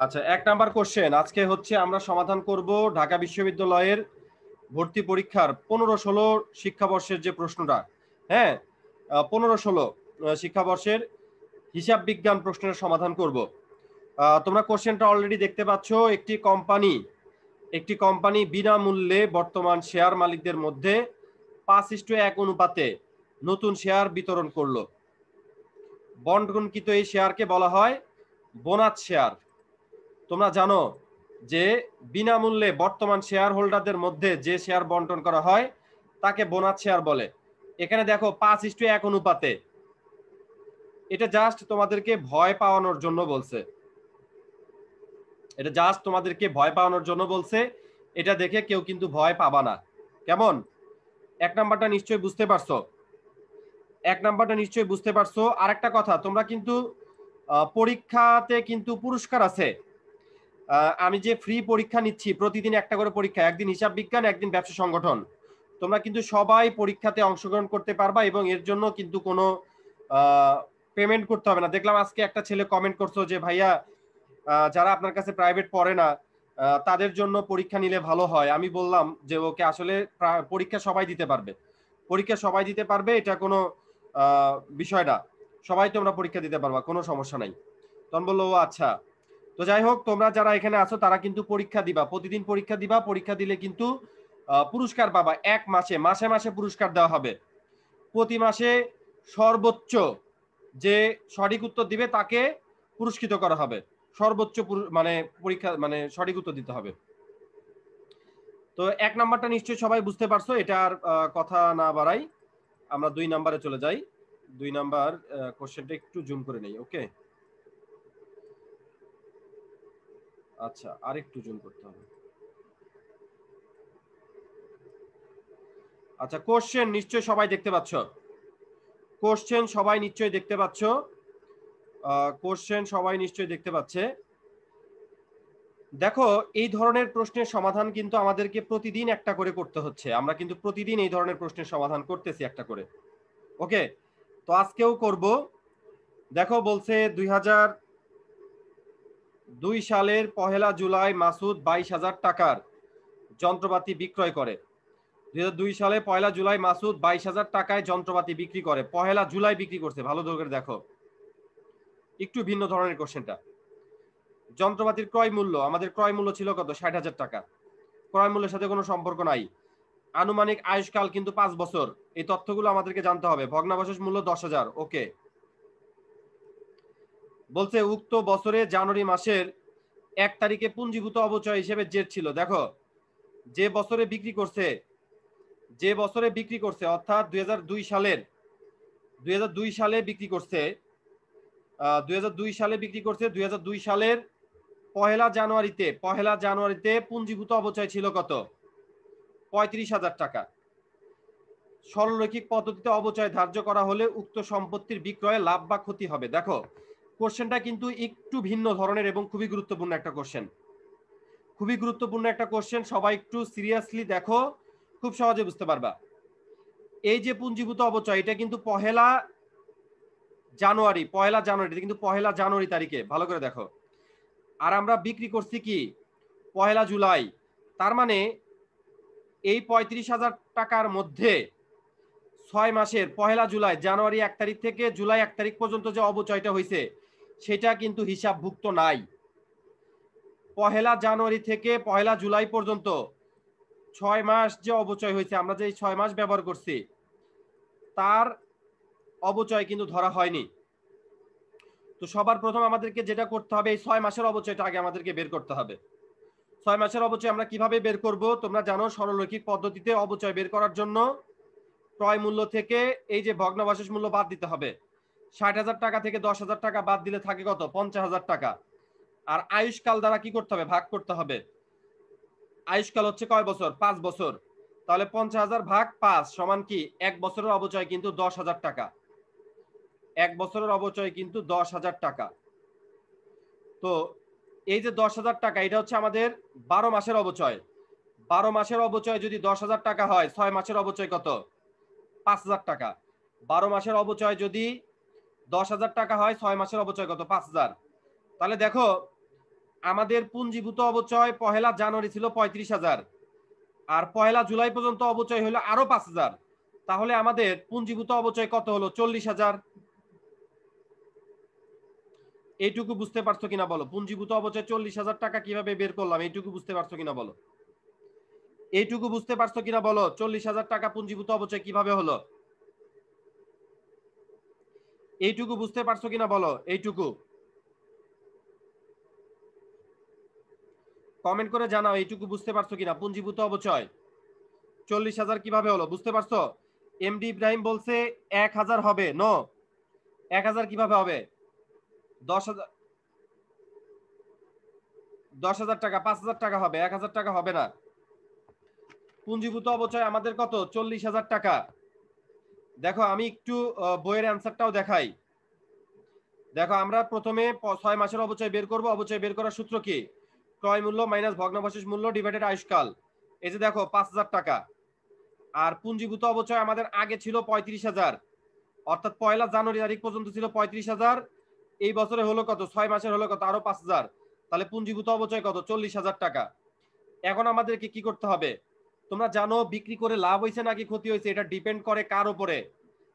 আচ্ছা এক number question আজকে হচ্ছে আমরা সমাধান করব ঢাকা বিশ্ববিদ্যালয়ের ভর্তি পরীক্ষার পনেরো ষোলো শিক্ষাবর্ষের যে প্রশ্নটা। হ্যাঁ পনেরো ষোলো শিক্ষাবর্ষের হিসাব বিজ্ঞান প্রশ্নের সমাধান করব। তোমরা কোশ্চেনটা অলরেডি দেখতে পাচ্ছ। একটি কোম্পানি একটি কোম্পানি বিনামূল্যে বর্তমান শেয়ার মালিকদের মধ্যে পাঁচ ইস্টু এক অনুপাতে নতুন শেয়ার বিতরণ করল। বন্টনকৃত এই শেয়ারকে বলা হয় বোনাস শেয়ার তোমরা জানো যে বিনামূল্যে বর্তমান শেয়ার হোল্ডারদের মধ্যে যে শেয়ার বন্টন করা হয়, তাকে বোনাস শেয়ার বলে। এখানে দেখো, পাঁচ ইস্টু এক অনুপাতে। এটা জাস্ট তোমাদেরকে ভয় পাওয়ানোর জন্য বলছে। এটা জাস্ট তোমাদেরকে ভয় পাওয়ানোর জন্য বলছে। এটা দেখে কেউ কিন্তু ভয় পাবা না। কেমন? এক নাম্বারটা নিশ্চয়ই বুঝতে পারছ। এক নাম্বারটা নিশ্চয়ই বুঝতে পারছ। আর একটা কথা, তোমরা কিন্তু পরীক্ষাতে কিন্তু পুরস্কার আছে। আমি যে ফ্রি পরীক্ষা নিচ্ছি, প্রতিদিন একটা করে পরীক্ষা, একদিন হিসাব বিজ্ঞান, একদিন ব্যবসা সংগঠন। তোমরা কিন্তু সবাই পরীক্ষাতে অংশগ্রহণ করতে পারবা এবং এর জন্য কিন্তু কোনো পেমেন্ট করতে হবে না। দেখলাম আজকে একটা ছেলে কমেন্ট করছ যে, ভাইয়া যারা আপনার কাছে প্রাইভেট পড়ে না তাদের জন্য পরীক্ষা নিলে ভালো হয়। আমি বললাম যে, ওকে, আসলে পরীক্ষা সবাই দিতে পারবে। পরীক্ষা সবাই দিতে পারবে, এটা কোনো বিষয় না। সবাই তোমরা পরীক্ষা দিতে পারবা, কোনো সমস্যা নাই। তখন বলল, ও আচ্ছা। তো যাই হোক, তোমরা যারা এখানে আছো, তারা কিন্তু পরীক্ষা দিবা। প্রতিদিন পরীক্ষা দিবা। পরীক্ষা দিলে কিন্তু পুরস্কার পাবা এক মাসে। মাসে মাসে পুরস্কার দেওয়া হবে। প্রতি মাসে সর্বোচ্চ যে সঠিক উত্তর দিবে, তাকে পুরস্কৃত করা হবে। সর্বোচ্চ মানে পরীক্ষা মানে সঠিক উত্তর দিতে হবে। তো এক নাম্বারটা নিশ্চয়ই সবাই বুঝতে পারছ, এটা আর কথা না বাড়াই। আমরা দুই নাম্বারে চলে যাই। দুই নাম্বার কোশ্চেনটা একটু জুম করে নেই ওকে আচ্ছা আর একটু জুম করতে হবে। আচ্ছা কোশ্চেন নিশ্চয়ই সবাই দেখতে পাচ্ছ? কোশ্চেন সবাই নিশ্চয়ই দেখতে পাচ্ছ? কোশ্চেন সবাই নিশ্চয়ই দেখতে পাচ্ছে। দেখো, এই ধরনের প্রশ্নের সমাধান কিন্তু আমাদেরকে প্রতিদিন একটা করে করতে হচ্ছে। আমরা কিন্তু প্রতিদিন এই ধরনের প্রশ্নের সমাধান করতেছি একটা করে। ওকে তো আজকেও করব। দেখো, বলছে দুই হাজার দুই সালের পহেলা জুলাই মাসুদ বাইশ হাজার টাকার যন্ত্রপাতি বিক্রয় করে। দুই হাজার দুই সালে পয়লা জুলাই মাসুদ বাইশ হাজার টাকায় যন্ত্রপাতি বিক্রি করে। পহেলা জুলাই বিক্রি করছে। ভালো করে দেখো। একটু ভিন্ন ধরনের কোশ্চেনটা যন্ত্রপাতির ক্রয় মূল্য, আমাদের ক্রয় মূল্য ছিল কত? ষাট হাজার টাকা। ক্রয় মূল্যের সাথে কোনো সম্পর্ক নাই। আনুমানিক আয়ুষ্কাল কিন্তু পাঁচ বছর। এই তথ্যগুলো আমাদেরকে জানতে হবে। ভগ্নাবশেষ মূল্য দশ হাজার। ওকে বলছে, উক্ত বছরে জানুয়ারি মাসের এক তারিখে পুঞ্জীভূত অবচয় হিসেবে জেট ছিল। দেখো, যে বছরে বিক্রি করছে, যে বছরে বিক্রি করছে, অর্থাৎ দুই হাজার দুই সালের, দুই হাজার দুই সালে বিক্রি করছে দুই হাজার দুই সালে বিক্রি করছে, দুই হাজার দুই সালের পহেলা জানুয়ারিতে পহেলা জানুয়ারিতে পুঞ্জীভূত অবচয় ছিল কত? পঁয়ত্রিশ হাজার টাকা। সরলরৈখিক পদ্ধতিতে অবচয় ধার্য করা হলে উক্ত সম্পত্তির বিক্রয়ে লাভ বা ক্ষতি হবে। দেখো কোশ্চেনটা কিন্তু একটু ভিন্ন ধরনের এবং খুবই গুরুত্বপূর্ণ একটা কোশ্চেন। খুবই গুরুত্বপূর্ণ একটা কোশ্চেন, সবাই একটু সিরিয়াসলি দেখো, খুব সহজে বুঝতে পারবা। এই যে পুঞ্জীভূত অবচয়, এটা কিন্তু পহেলা জানুয়ারি পহেলা জানুয়ারি কিন্তু পহেলা জানুয়ারি তারিখে, ভালো করে দেখো। আর আমরা বিক্রি করছি কি? পহেলা জুলাই। তার মানে এই পঁয়ত্রিশ হাজার টাকার মধ্যে ছয় মাসের পহেলা জুলাই, জানুয়ারি এক তারিখ থেকে জুলাই এক তারিখ পর্যন্ত যে অবচয়টা হয়েছে সেটা কিন্তু হিসাবভুক্ত নাই। পহেলা জানুয়ারি থেকে পহেলা জুলাই পর্যন্ত ছয় মাস যে অবচয় হয়েছে, আমরা যে ছয় মাস ব্যবহার করছি, তার অবচয় কিন্তু ধরা হয়নি। তো সবার প্রথম আমাদেরকে যেটা করতে হবে, এই ছয় মাসের অবচয়টা আগে আমাদেরকে বের করতে হবে। ছয় মাসের অবচয় আমরা কীভাবে বের করব? তোমরা জানো সরলরৈখিক পদ্ধতিতে অবচয় বের করার জন্য ক্রয় মূল্য থেকে এই যে ভগ্নাবশেষ মূল্য বাদ দিতে হবে। ষাট হাজার টাকা থেকে দশ হাজার টাকা বাদ দিলে থাকে কত? পঞ্চাশ হাজার টাকা। আর আয়ুষ্কাল দ্বারা কি করতে হবে? ভাগ করতে হবে। আয়ুষ্কাল হচ্ছে কয় বছর? পাঁচ বছর। তাহলে পঞ্চাশ হাজার ভাগ পাঁচ সমান কি? এক বছরের অবচয় কিন্তু দশ হাজার টাকা। এক বছরের অবচয় কিন্তু দশ হাজার টাকা। তো এই যে দশ হাজার টাকা, এটা হচ্ছে আমাদের বারো মাসের অবচয় বারো মাসের অবচয় যদি দশ হাজার টাকা হয়, ছয় মাসের অবচয় কত? পাঁচ হাজার টাকা। বারো মাসের অবচয় যদি দশ হাজার টাকা হয়, ছয় মাসের অবচয় কত? পাঁচ হাজার। তাহলে দেখো, আমাদের পুঞ্জীভূত অবচয় পহেলা জানুয়ারি ছিল পঁয়ত্রিশ হাজার। আর পহেলা জুলাই পর্যন্ত অবচয় হলো আরও পাঁচ হাজার। তাহলে আমাদের পুঞ্জীভূত অবচয় কত হলো? চল্লিশ হাজার। এইটুকু বুঝতে পারছ কিনা বলো? পুঞ্জীভূত অবচয় চল্লিশ হাজার টাকা কীভাবে বের করলাম? এইটুকু বুঝতে পারছ কিনা বলো? এইটুকু বুঝতে পারছ কিনা বলো? চল্লিশ হাজার টাকা পুঞ্জীভূত অবচয় কীভাবে হলো? এইটুকু বুঝতে পারছ কিনা বলো? এইটুকু। কমেন্ট করে জানাও, এইটুকু বুঝতে পারছ কিনা? পুঞ্জীভূত অবচয়। চল্লিশ হাজার কীভাবে হলো? বুঝতে পারছ? এমডি ইব্রাহিম বলছে এক হাজার হবে। নো এক হাজার কীভাবে হবে? দশ হাজার দশ হাজার টাকা, পাঁচ হাজার টাকা হবে। এক হাজার টাকা হবে না। পুঞ্জীভূত অবচয় আমাদের কত? চল্লিশ হাজার টাকা। দেখো, আমি একটু বইয়ের অ্যান্সারটাও দেখাই। দেখো, আমরা প্রথমে ছয় মাসের অবচয় বের করব। অবচয় বের করার সূত্র কি? ক্রয় মূল্য মাইনাস ভগ্নাবশেষ মূল্য ডিভাইডেড আয়ুষ্কাল। এই যে দেখো, পাঁচ হাজার টাকা। আর পুঞ্জীভূত অবচয় আমাদের আগে ছিল পঁয়ত্রিশ হাজার। অর্থাৎ পয়লা জানুয়ারি তারিখ পর্যন্ত ছিল পঁয়ত্রিশ হাজার। এই বছরে হলো কত? ছয় মাসের হলো কত? আরও পাঁচ হাজার। তাহলে পুঞ্জীভূত অবচয় কত? চল্লিশ হাজার টাকা। এখন আমাদেরকে কি করতে হবে? তোমরা জানো বিক্রি করে লাভ হয়েছে নাকি ক্ষতি হয়েছে এটা ডিপেন্ড করে কার উপরে?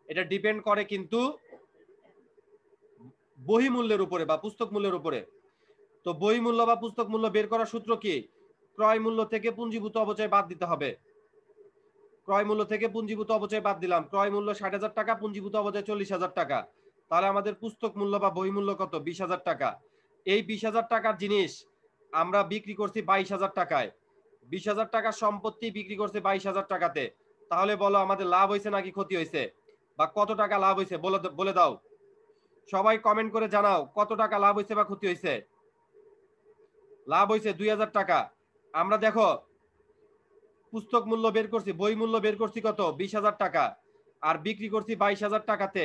এটা ডিপেন্ড করে কিন্তু বহি মূল্যের উপরে বা পুস্তক মূল্যের উপরে। তো বই মূল্য বা পুস্তক মূল্য বের করার সূত্র কি? ক্রয় মূল্য থেকে পুঞ্জীভূত অবচয় বাদ দিতে হবে। ক্রয় মূল্য থেকে পুঞ্জীভূত অবচয় বাদ দিলাম। ক্রয় মূল্য ষাট হাজার টাকা, পুঞ্জীভূত অবচয় চল্লিশ হাজার টাকা। তাহলে আমাদের পুস্তক মূল্য বা বই মূল্য কত? বিশ হাজার টাকা। এই বিশ হাজার টাকার জিনিস আমরা বিক্রি করছি বাইশ হাজার টাকায়। বিশ হাজার টাকার সম্পত্তি বিক্রি করছে বাইশ হাজার টাকাতে। তাহলে বলো, আমাদের লাভ হয়েছে নাকি ক্ষতি হয়েছে? বা কত টাকা লাভ হয়েছে? বলে দাও। সবাই কমেন্ট করে জানাও, কত টাকা লাভ হয়েছে বা ক্ষতি হয়েছে? লাভ হয়েছে দুই হাজার টাকা। আমরা দেখো, পুস্তক মূল্য বের করছি, বই মূল্য বের করছি কত? বিশ হাজার টাকা। আর বিক্রি করছি বাইশ হাজার টাকাতে।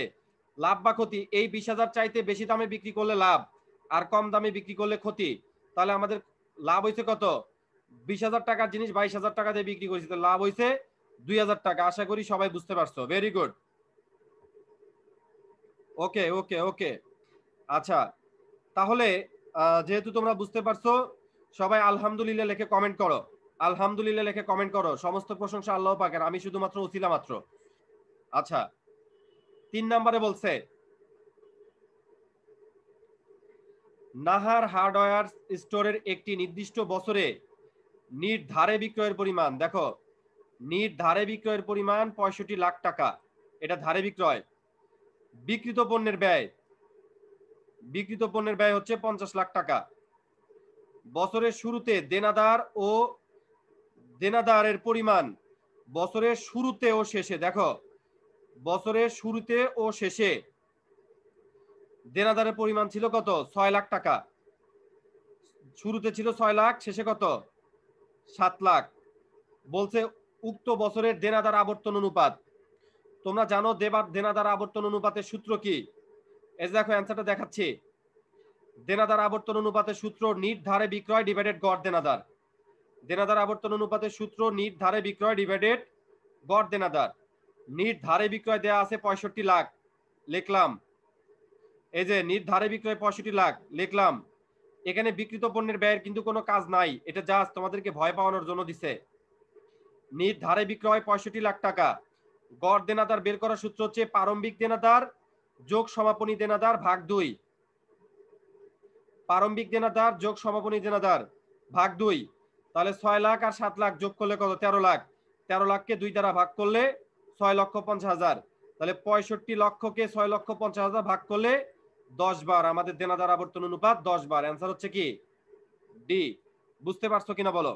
লাভ বা ক্ষতি? এই বিশ হাজার চাইতে বেশি দামে বিক্রি করলে লাভ, আর কম দামে বিক্রি করলে ক্ষতি। তাহলে আমাদের লাভ হয়েছে কত? বিশ হাজার টাকার জিনিস বাইশ হাজার টাকা দিয়ে বিক্রি করছি লাভ হয়েছে দুই হাজার টাকা। আশা করি সবাই বুঝতে পারছ। ভেরি গুড ওকে ওকে ওকে আচ্ছা তাহলে যেহেতু তোমরা বুঝতে পারছ, সবাই আলহামদুলিল্লাহ লেখে কমেন্ট করো। আলহামদুলিল্লাহ লেখে কমেন্ট করো। সমস্ত প্রশংসা আল্লাহ পাকের, আমি শুধুমাত্র উচিলা মাত্র। আচ্ছা তিন নম্বরে বলছে, নাহার হার্ডওয়্যার স্টোরের একটি নির্দিষ্ট বছরে নির্ধারে বিক্রয়ের পরিমাণ, দেখো, নির্ধারে বিক্রয়ের পরিমাণ পঁয়ষট্টি লাখ টাকা, এটা ধারে বিক্রয়। বিকৃত পণ্যের ব্যয় বিকৃত পণ্যের ব্যয় হচ্ছে পঞ্চাশ লাখ টাকা। বছরের শুরুতে দেনাদার ও দেনাদারের পরিমাণ বছরের শুরুতে ও শেষে, দেখো, বছরের শুরুতে ও শেষে দেনাদারের পরিমাণ ছিল কত? ছয় লাখ টাকা। শুরুতে ছিল ছয় লাখ, শেষে কত? সাত লাখ। বলছে, উক্ত বছরের দেনাদার আবর্তন অনুপাত। তোমরা জানো দেবার দেনাদার আবর্তন অনুপাতের সূত্র কি? এই দেখো অ্যান্সারটা দেখাচ্ছি। দেনাদার আবর্তন অনুপাতের সূত্র নির্ধারে বিক্রয় ডিভাইডেড গড় দেনাদার। দেনাদার আবর্তন অনুপাতের সূত্র নির্ধারে বিক্রয় ডিভাইডেড গড় দেনাদার। নির্ধারে বিক্রয় দেয়া আছে পঁয়ষট্টি লাখ। লিখলাম। এই যে, নির্ধারে বিক্রয় পঁয়ষট্টি লাখ, লিখলাম। এখানে বিকৃত পণ্যের ব্যয়ের কিন্তু কোনো কাজ নাই। এটা জাস্ট তোমাদেরকে ভয় পাওয়ানোর জন্য দিছে। নির্ধারে বিক্রয় পঁয়ষট্টি লাখ টাকা। গড় দেনাদার বের করার সূত্র হচ্ছে প্রারম্ভিক দেনাদার, যোগ সমাপনী দেনাদার, ভাগ দুই। প্রারম্ভিক দেনাদার, যোগ সমাপনী দেনাদার, ভাগ দুই। তাহলে ছয় লাখ আর সাত লাখ যোগ করলে কত? তেরো লাখ। তেরো লাখকে দুই দ্বারা ভাগ করলে ছয় লক্ষ পঞ্চাশ হাজার। তাহলে পঁয়ষট্টি লক্ষকে ছয় লক্ষ পঞ্চাশ হাজার ভাগ করলে দশ বার আমাদের দেনাদার আবর্তন অনুপাত দশ বার। অ্যান্সার হচ্ছে কি? ডি বুঝতে পারছ কিনা বলো?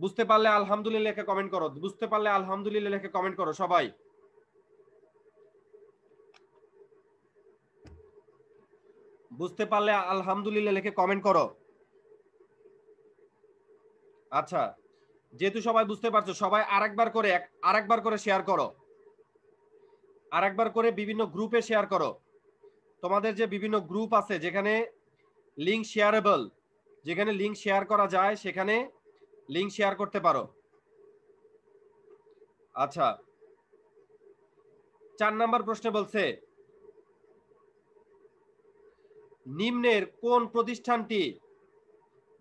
বুঝতে পারলে আলহামদুলিল্লাহ লেখে কমেন্ট করো। বুঝতে পারলে আলহামদুলিল্লাহ লেখে কমেন্ট করো, সবাই। বুঝতে পারলে আলহামদুলিল্লাহ লেখে কমেন্ট করো। আচ্ছা যেহেতু সবাই বুঝতে পারছ, সবাই আরেকবার করে আরেকবার করে শেয়ার করো। আরেকবার করে বিভিন্ন গ্রুপে শেয়ার করো। তোমাদের যে বিভিন্ন গ্রুপ আছে, যেখানে লিঙ্ক শেয়ারেবল যেখানে লিঙ্ক শেয়ার করা যায়, সেখানে লিঙ্ক শেয়ার করতে পারো। আচ্ছা। চার নাম্বার প্রশ্নে বলছে, নিম্নের কোন প্রতিষ্ঠানটি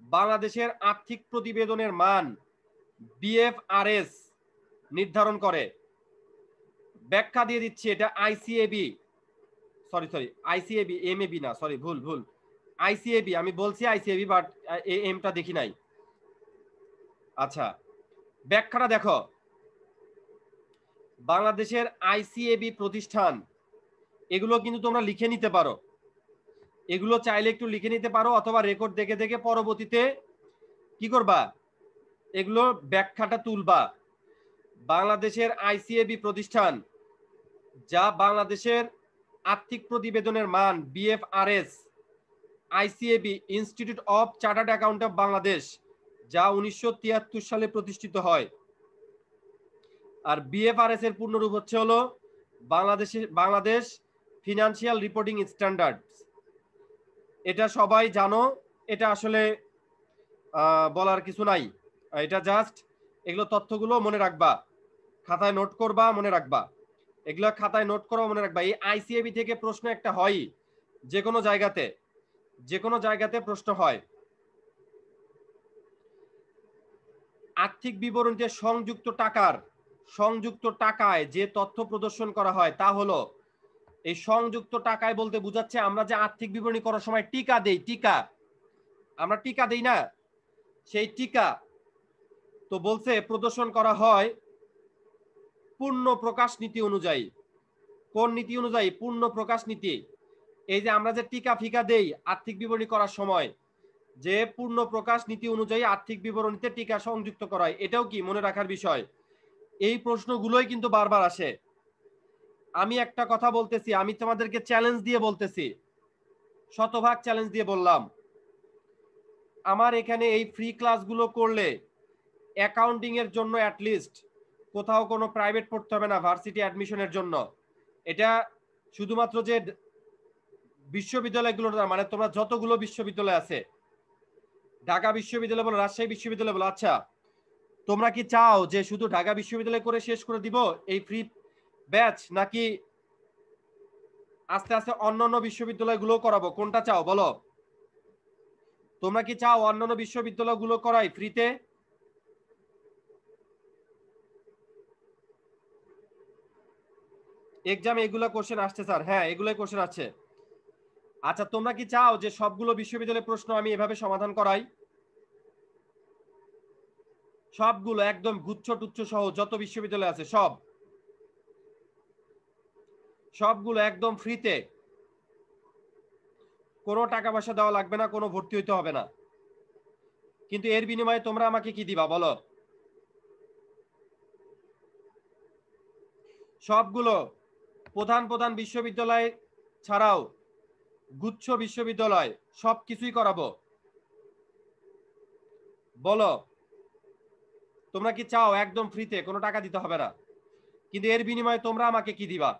বাংলাদেশের আর্থিক প্রতিবেদনের মান বিএফআরএস নির্ধারণ করে? ব্যাখ্যা দিয়ে দিচ্ছি, এটা ICAB sorry sorry ICAB M B না সরি ভুল ভুল. আইসিএবি আমি বলছি আইসিএবি বাট এমটা দেখি নাই। আচ্ছা ব্যাখ্যাটা দেখো। বাংলাদেশের আইসিএবি প্রতিষ্ঠান, এগুলো কিন্তু তোমরা লিখে নিতে পারো। এগুলো চাইলে একটু লিখে নিতে পারো, অথবা রেকর্ড দেখে দেখে পরবর্তীতে কি করবা? এগুলো ব্যাখ্যাটা তুলবা। বাংলাদেশের আইসিএবি প্রতিষ্ঠান, যা বাংলাদেশের আর্থিক প্রতিবেদনের মান BFRS ICAB institute of chartered account of Bangladesh যা উনিশশো তিয়াত্তর সালে প্রতিষ্ঠিত হয়। আর বিএফআরএস এর পূর্ণরূপ হচ্ছে হলো বাংলাদেশের, বাংলাদেশ ফিনান্সিয়াল রিপোর্টিং স্ট্যান্ডার্ড এটা সবাই জানো, এটা আসলে বলার কিছু নাই। এটা জাস্ট এগুলো তথ্যগুলো মনে রাখবা। খাতায় নোট করবা, মনে রাখবা। এগুলো খাতায় নোট করবা মনে রাখবা। এই আইসিএবি থেকে প্রশ্ন একটা হয় যে কোনো জায়গাতে যে কোনো জায়গাতে প্রশ্ন হয়। আর্থিক বিবরণীতে সংযুক্ত টাকার, সংযুক্ত টাকায় যে তথ্য প্রদর্শন করা হয় তা হলো, এই সংযুক্ত টাকায় বলতে বুঝাচ্ছে আমরা যে আর্থিক বিবরণী করার সময় টিকা দেই, টিকা। আমরা টিকা দেই না, সেই টিকা। তো বলছে প্রদর্শন করা হয় পূর্ণ প্রকাশ নীতি অনুযায়ী। কোন নীতি অনুযায়ী? পূর্ণ প্রকাশ নীতি। এই যে আমরা যে টিকা ফিকা দেই আর্থিক বিবরণী করার সময়, যে পূর্ণ প্রকাশ নীতি অনুযায়ী আর্থিক বিবরণীতে টিকা সংযুক্ত করা হয় এটাও কি মনে রাখার বিষয়? এই প্রশ্নগুলোই কিন্তু বারবার আসে। আমি একটা কথা বলতেছি, আমি তোমাদেরকে চ্যালেঞ্জ দিয়ে বলতেছি। শতভাগ চ্যালেঞ্জ দিয়ে বললাম। আমার এখানে এই ফ্রি ক্লাসগুলো করলে অ্যাকাউন্টিং এর জন্য অ্যাটলিস্ট কোথাও কোনো প্রাইভেট পড়তে হবে না ভার্সিটি অ্যাডমিশনের জন্য। এটা শুধুমাত্র যে বিশ্ববিদ্যালয়গুলো মানে তোমরা যতগুলো বিশ্ববিদ্যালয় আছে, ঢাকা বিশ্ববিদ্যালয় বলো, রাজশাহী বিশ্ববিদ্যালয় বলো আচ্ছা তোমরা কি চাও যে শুধু ঢাকা বিশ্ববিদ্যালয় করে শেষ করে দিব এই ফ্রি ব্যাচ নাকি আস্তে আস্তে অন্যান্য বিশ্ববিদ্যালয়গুলো করাবো? কোনটা চাও বলো? তোমরা কি চাও অন্যান্য বিশ্ববিদ্যালয়গুলো করাই ফ্রিতে এক্সামে এগুলো কোশ্চেন আসছে স্যার হ্যাঁ এগুলোই কোশ্চেন আছে আচ্ছা তোমরা কি চাও যে সবগুলো বিশ্ববিদ্যালয়ের প্রশ্ন আমি এভাবে সমাধান করাই? সবগুলো, একদম গুচ্ছ টুচ্ছ সহ যত বিশ্ববিদ্যালয় আছে, সব। সবগুলো একদম ফ্রিতে কোনো টাকা পয়সা দেওয়া লাগবে না, কোনো ভর্তি হইতে হবে না। কিন্তু এর বিনিময়ে তোমরা আমাকে কি দিবা, বলো? সবগুলো প্রধান প্রধান বিশ্ববিদ্যালয় ছাড়াও গুচ্ছ বিশ্ববিদ্যালয় সব কিছুই করাবো। বলো, তোমরা কি চাও একদম ফ্রিতে, কোনো টাকা দিতে হবে না। কিন্তু এর বিনিময়ে তোমরা আমাকে কি দিবা?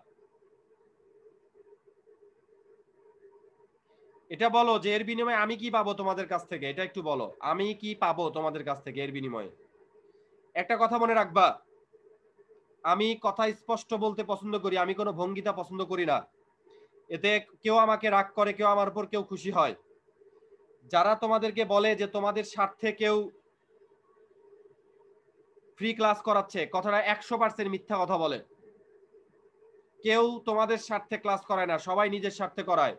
এটা বলো যে এর বিনিময়ে আমি কি পাবো তোমাদের কাছ থেকে, এটা একটু বলো। আমি কি পাবো তোমাদের কাছ থেকে এর বিনিময়ে? একটা কথা মনে রাখবা আমি কথা স্পষ্ট বলতে পছন্দ করি, আমি কোনো ভঙ্গিতা পছন্দ করি না। এতে কেউ আমাকে রাগ করে, কেউ আমার উপর কেউ খুশি হয়। যারা তোমাদেরকে বলে যে তোমাদের স্বার্থে কেউ ফ্রি ক্লাস করাচ্ছে, কথাটা একশো পার্সেন্ট মিথ্যা কথা বলে। কেউ তোমাদের স্বার্থে ক্লাস করায় না, সবাই নিজের স্বার্থে করায়।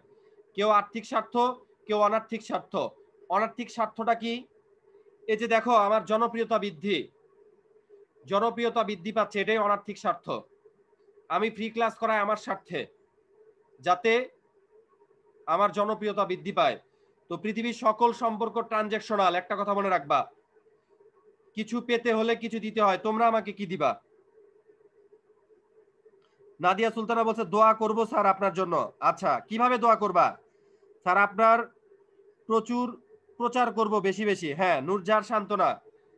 কেউ আর্থিক স্বার্থ, কেউ অনার্থিক স্বার্থ। অনার্থিক স্বার্থটা কি? এই যে দেখো, আমার জনপ্রিয়তা বৃদ্ধি। জনপ্রিয়তা বৃদ্ধি পাচ্ছে, এটাই অনার্থিক স্বার্থ। আমি ফ্রি ক্লাস করাই আমার স্বার্থে, যাতে আমার জনপ্রিয়তা বৃদ্ধি পায়। তো পৃথিবীর সকল সম্পর্ক ট্রানজেকশনাল একটা কথা মনে রাখবা। কিছু পেতে হলে কিছু দিতে হয়, তোমরা আমাকে কি দিবা? নাদিয়া সুলতানা বলছে, দোয়া করব স্যার আপনার জন্য। আচ্ছা কীভাবে দোয়া করবা? স্যার, আপনার প্রচুর প্রচার করব বেশি বেশি। হ্যাঁ নুরজার সান্ত্বনা।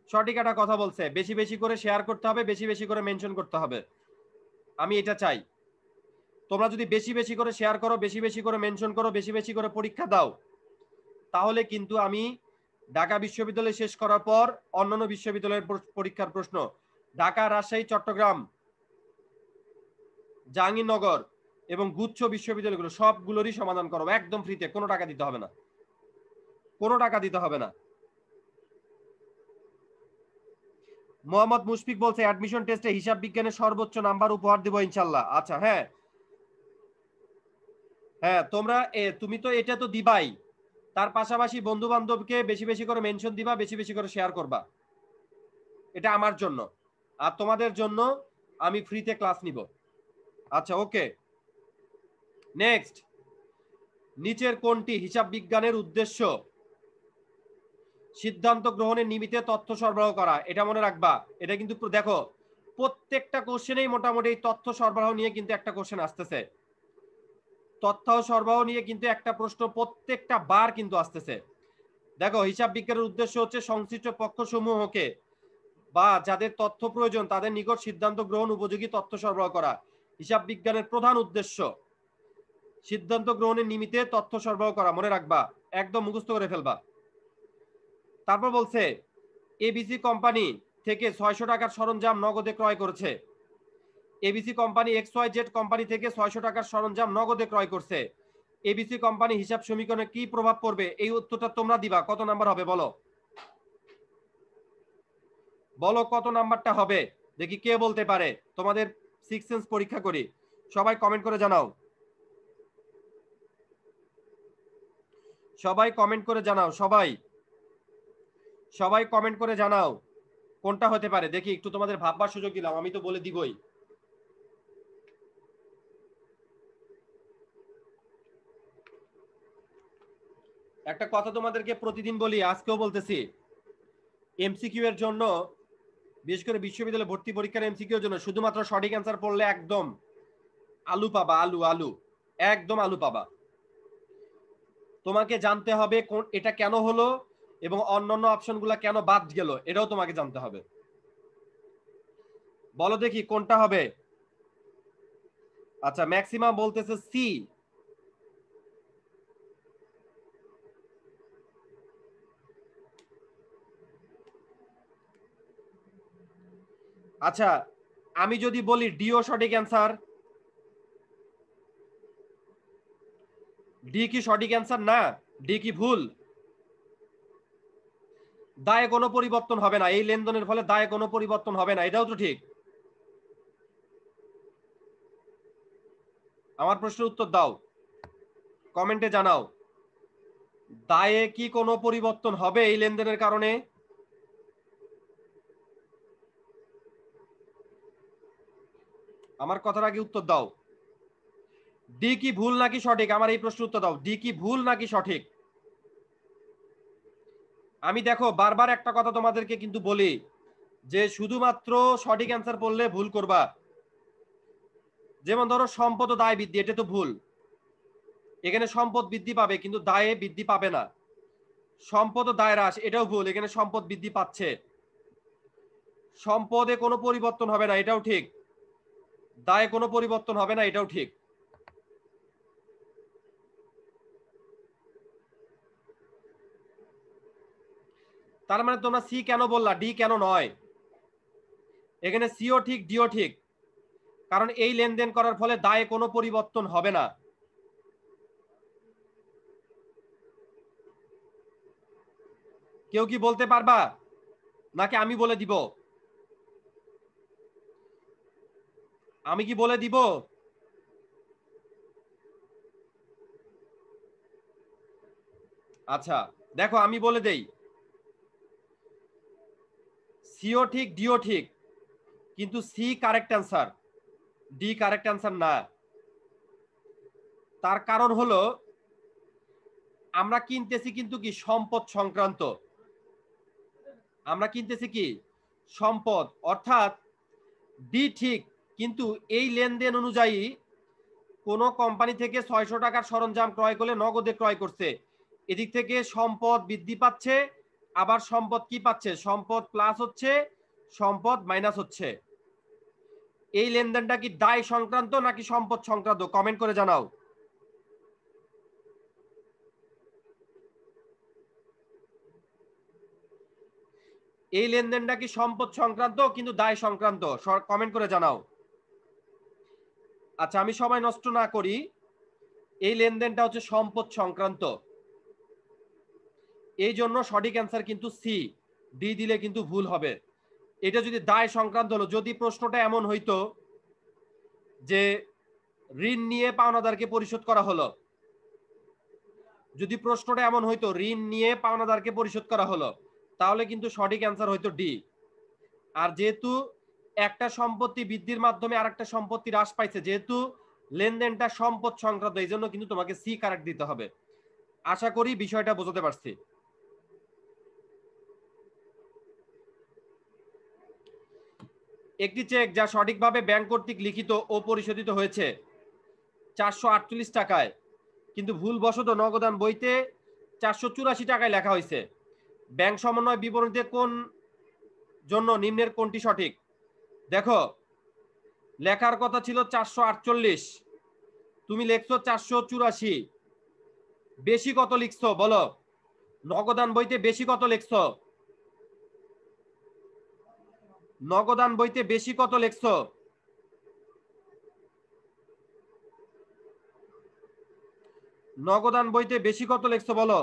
সঠিক একটা কথা বলছে। বেশি বেশি করে শেয়ার করতে হবে, বেশি বেশি করে মেনশন করতে হবে। আমি এটা চাই। তোমরা যদি বেশি বেশি করে শেয়ার করো, বেশি বেশি করে মেনশন করো, বেশি বেশি করে পরীক্ষা দাও, তাহলে কিন্তু আমি ঢাকা বিশ্ববিদ্যালয় শেষ করার পর অন্যান্য বিশ্ববিদ্যালয়ের পরীক্ষার প্রশ্ন। ঢাকা, রাজশাহী, চট্টগ্রাম, জাহাঙ্গীরনগর এবং গুচ্ছ বিশ্ববিদ্যালয়গুলো সবগুলোরই সমাধান করো। একদম ফ্রিতে কোনো টাকা দিতে হবে না। কোনো টাকা দিতে হবে না। মোহাম্মদ মুশফিক বলছে অ্যাডমিশন টেস্টে হিসাব বিজ্ঞানের সর্বোচ্চ নাম্বার উপহার দিব ইনশাল্লাহ। আচ্ছা হ্যাঁ। হ্যাঁ তোমরা তুমি তো এটা তো দিবাই। তার পাশাপাশি বন্ধু বান্ধবকে বেশি বেশি করে মেনশন দিবা, বেশি বেশি করে শেয়ার করবা। এটা আমার জন্য। আর তোমাদের জন্য আমি ফ্রিতে ক্লাস নিব। আচ্ছা ওকে নেক্সট নিচের কোনটি হিসাব বিজ্ঞানের উদ্দেশ্য? সিদ্ধান্ত গ্রহণের নিমিত্তে তথ্য সরবরাহ করা, এটা মনে রাখবা। এটা কিন্তু দেখো, প্রত্যেকটা কোশ্চেনেই মোটামুটি এই তথ্য সরবরাহ নিয়ে কিন্তু একটা কোশ্চেন আসতেছে। তথ্য সরবরাহ নিয়ে কিন্তু একটা প্রশ্ন প্রত্যেকটা বার কিন্তু আসতেছে। দেখো, হিসাব বিজ্ঞানের উদ্দেশ্য হচ্ছে সংশ্লিষ্ট পক্ষসমূহকে বা যাদের তথ্য প্রয়োজন, তাদের নিকট সিদ্ধান্ত গ্রহণ উপযোগী তথ্য সরবরাহ করা, হিসাব বিজ্ঞানের প্রধান উদ্দেশ্য। সিদ্ধান্ত গ্রহণের নিমিত্তে তথ্য সরবরাহ করা, মনে রাখবা, একদম মুখস্থ করে ফেলবা। তারপর বলছে এবিসি কোম্পানি থেকে ছয়শো টাকার সরঞ্জাম নগদে ক্রয় করেছে। ABC company X Y Z company থেকে ছয়শো টাকার সরঞ্জাম নগদে ক্রয় করছে। এবিসি কোম্পানি হিসাব সমীকরণে কি প্রভাব পড়বে? এই উত্তরটা তোমরা দিবা। কত নাম্বার হবে বলো? বলো কত নাম্বারটা হবে? দেখি কে বলতে পারে। তোমাদের সিক্স সেন্স পরীক্ষা করি। সবাই কমেন্ট করে জানাও। সবাই কমেন্ট করে জানাও। সবাই। সবাই কমেন্ট করে জানাও, কোনটা হতে পারে? দেখি, একটু তোমাদের ভাববার সুযোগ দিলাম, আমি তো বলে দিবই। একটা কথা তোমাদেরকে প্রতিদিন বলি, আজকেও বলতেছি এমসিকিউ এর জন্য, বিশেষ করে বিশ্ববিদ্যালয় ভর্তি পরীক্ষার এমসিকিউ এর জন্য শুধুমাত্র সঠিক অ্যান্সার পড়লে একদম আলু পাবা, আলু আলু, একদম আলু পাবা। তোমাকে জানতে হবে কোন, এটা কেন হলো? এবং অন্যান্য অপশনগুলো কেন বাদ গেল, এটাও তোমাকে জানতে হবে। বলো দেখি কোনটা হবে। আচ্ছা ম্যাক্সিমাম বলতেছে সি আচ্ছা আমি যদি বলি ডিও সঠিক অ্যান্সার ডি কি সঠিক অ্যান্সার না ডি কি ভুল? দায়ে কোনো পরিবর্তন হবে না, এই লেনদেনের ফলে দায়ে কোনো পরিবর্তন হবে না, এটাও তো ঠিক। আমার প্রশ্নের উত্তর দাও। কমেন্টে জানাও, দায়ে কি কোনো পরিবর্তন হবে এই লেনদেনের কারণে? আমার কথার আগে উত্তর দাও। ডি কি ভুল নাকি সঠিক? আমার এই প্রশ্নের উত্তর দাও। ডি কি ভুল নাকি সঠিক? আমি দেখো বারবার একটা কথা তোমাদেরকে কিন্তু বলি যে শুধুমাত্র সঠিক অ্যান্সার বললে ভুল করবা। যেমন ধরো সম্পদ ও দায় বৃদ্ধি, এটা তো ভুল। এখানে সম্পদ বৃদ্ধি পাবে, কিন্তু দায়ে বৃদ্ধি পাবে না। সম্পদ ও দায় হ্রাস, এটাও ভুল, এখানে সম্পদ বৃদ্ধি পাচ্ছে। সম্পদে কোনো পরিবর্তন হবে না, এটাও ঠিক। দায়ে কোনো পরিবর্তন হবে না, এটাও ঠিক। তার মানে তোমরা সি কেন বললা? ডি কেন নয়? এখানে সিও ঠিক, ডিও ঠিক। কারণ এই লেনদেন করার ফলে দায়ে কোনো পরিবর্তন হবে না। কেউ কি বলতে পারবা? নাকি আমি বলে দিব? আমি কি বলে দিব? আচ্ছা দেখো আমি বলে দেই। সিও ঠিক, ডিও ঠিক। কিন্তু C correct answer D correct answer না। তার কারণ হলো, আমরা কিনতেছি কিন্তু কি সম্পদ সংক্রান্ত। আমরা কিনতেছি কি সম্পদ। অর্থাৎ ডি ঠিক, কিন্তু এই লেনদেন অনুযায়ী কোন কোম্পানি থেকে ছয়শো টাকার সরঞ্জাম ক্রয় করলে নগদে ক্রয় করছে। এদিক থেকে সম্পদ বৃদ্ধি পাচ্ছে আবার সম্পদ কি পাচ্ছে? সম্পদ প্লাস হচ্ছে, সম্পদ মাইনাস হচ্ছে। এই লেনদেনটা কি দায় সংক্রান্ত নাকি সম্পদ সংক্রান্ত? কমেন্ট করে জানাও। এই লেনদেনটা কি সম্পদ সংক্রান্ত কিন্তু দায় সংক্রান্ত? কমেন্ট করে জানাও। আচ্ছা আমি সময় নষ্ট না করি। এই লেনদেনটা হচ্ছে সম্পদ সংক্রান্ত। এই জন্য সঠিক অ্যান্সার কিন্তু সি ডি দিলে কিন্তু ভুল হবে। এটা যদি দায় সংক্রান্ত হলো, যদি প্রশ্নটা এমন হইতো যে ঋণ নিয়ে পাওনাদারকে পরিশোধ করা হলো, যদি প্রশ্নটা এমন হইতো, ঋণ নিয়ে পাওনাদারকে পরিশোধ করা হলো, তাহলে কিন্তু সঠিক অ্যান্সার হইতো ডি আর যেহেতু একটা সম্পত্তি বৃদ্ধির মাধ্যমে আর একটা সম্পত্তি হ্রাস পাইছে, যেহেতু লেনদেনটা সম্পদ সংক্রান্ত এই জন্য কিন্তু তোমাকে সি কারেক্ট দিতে হবে। আশা করি বিষয়টা বোঝাতে পারছি। একটি চেক যা সঠিকভাবে ব্যাংক কর্তৃক লিখিত ও পরিশোধিত হয়েছে। চারশো আটচল্লিশ টাকায়। কিন্তু ভুলবশত নগদান বইতে চারশো চুরাশি টাকায় লেখা হয়েছে। ব্যাংক সমন্বয় বিবরণীতে কোন জন্য নিম্নের কোনটি সঠিক? দেখো, লেখার কথা ছিল চারশো আটচল্লিশ। তুমি লিখছো চারশো চুরাশি। বেশি কত লিখছো বলো? নগদান বইতে বেশি কত লিখছো? নগদান বইতে বেশি কত লিখছো? নগদান বইতে বেশি কত লিখছো বলো?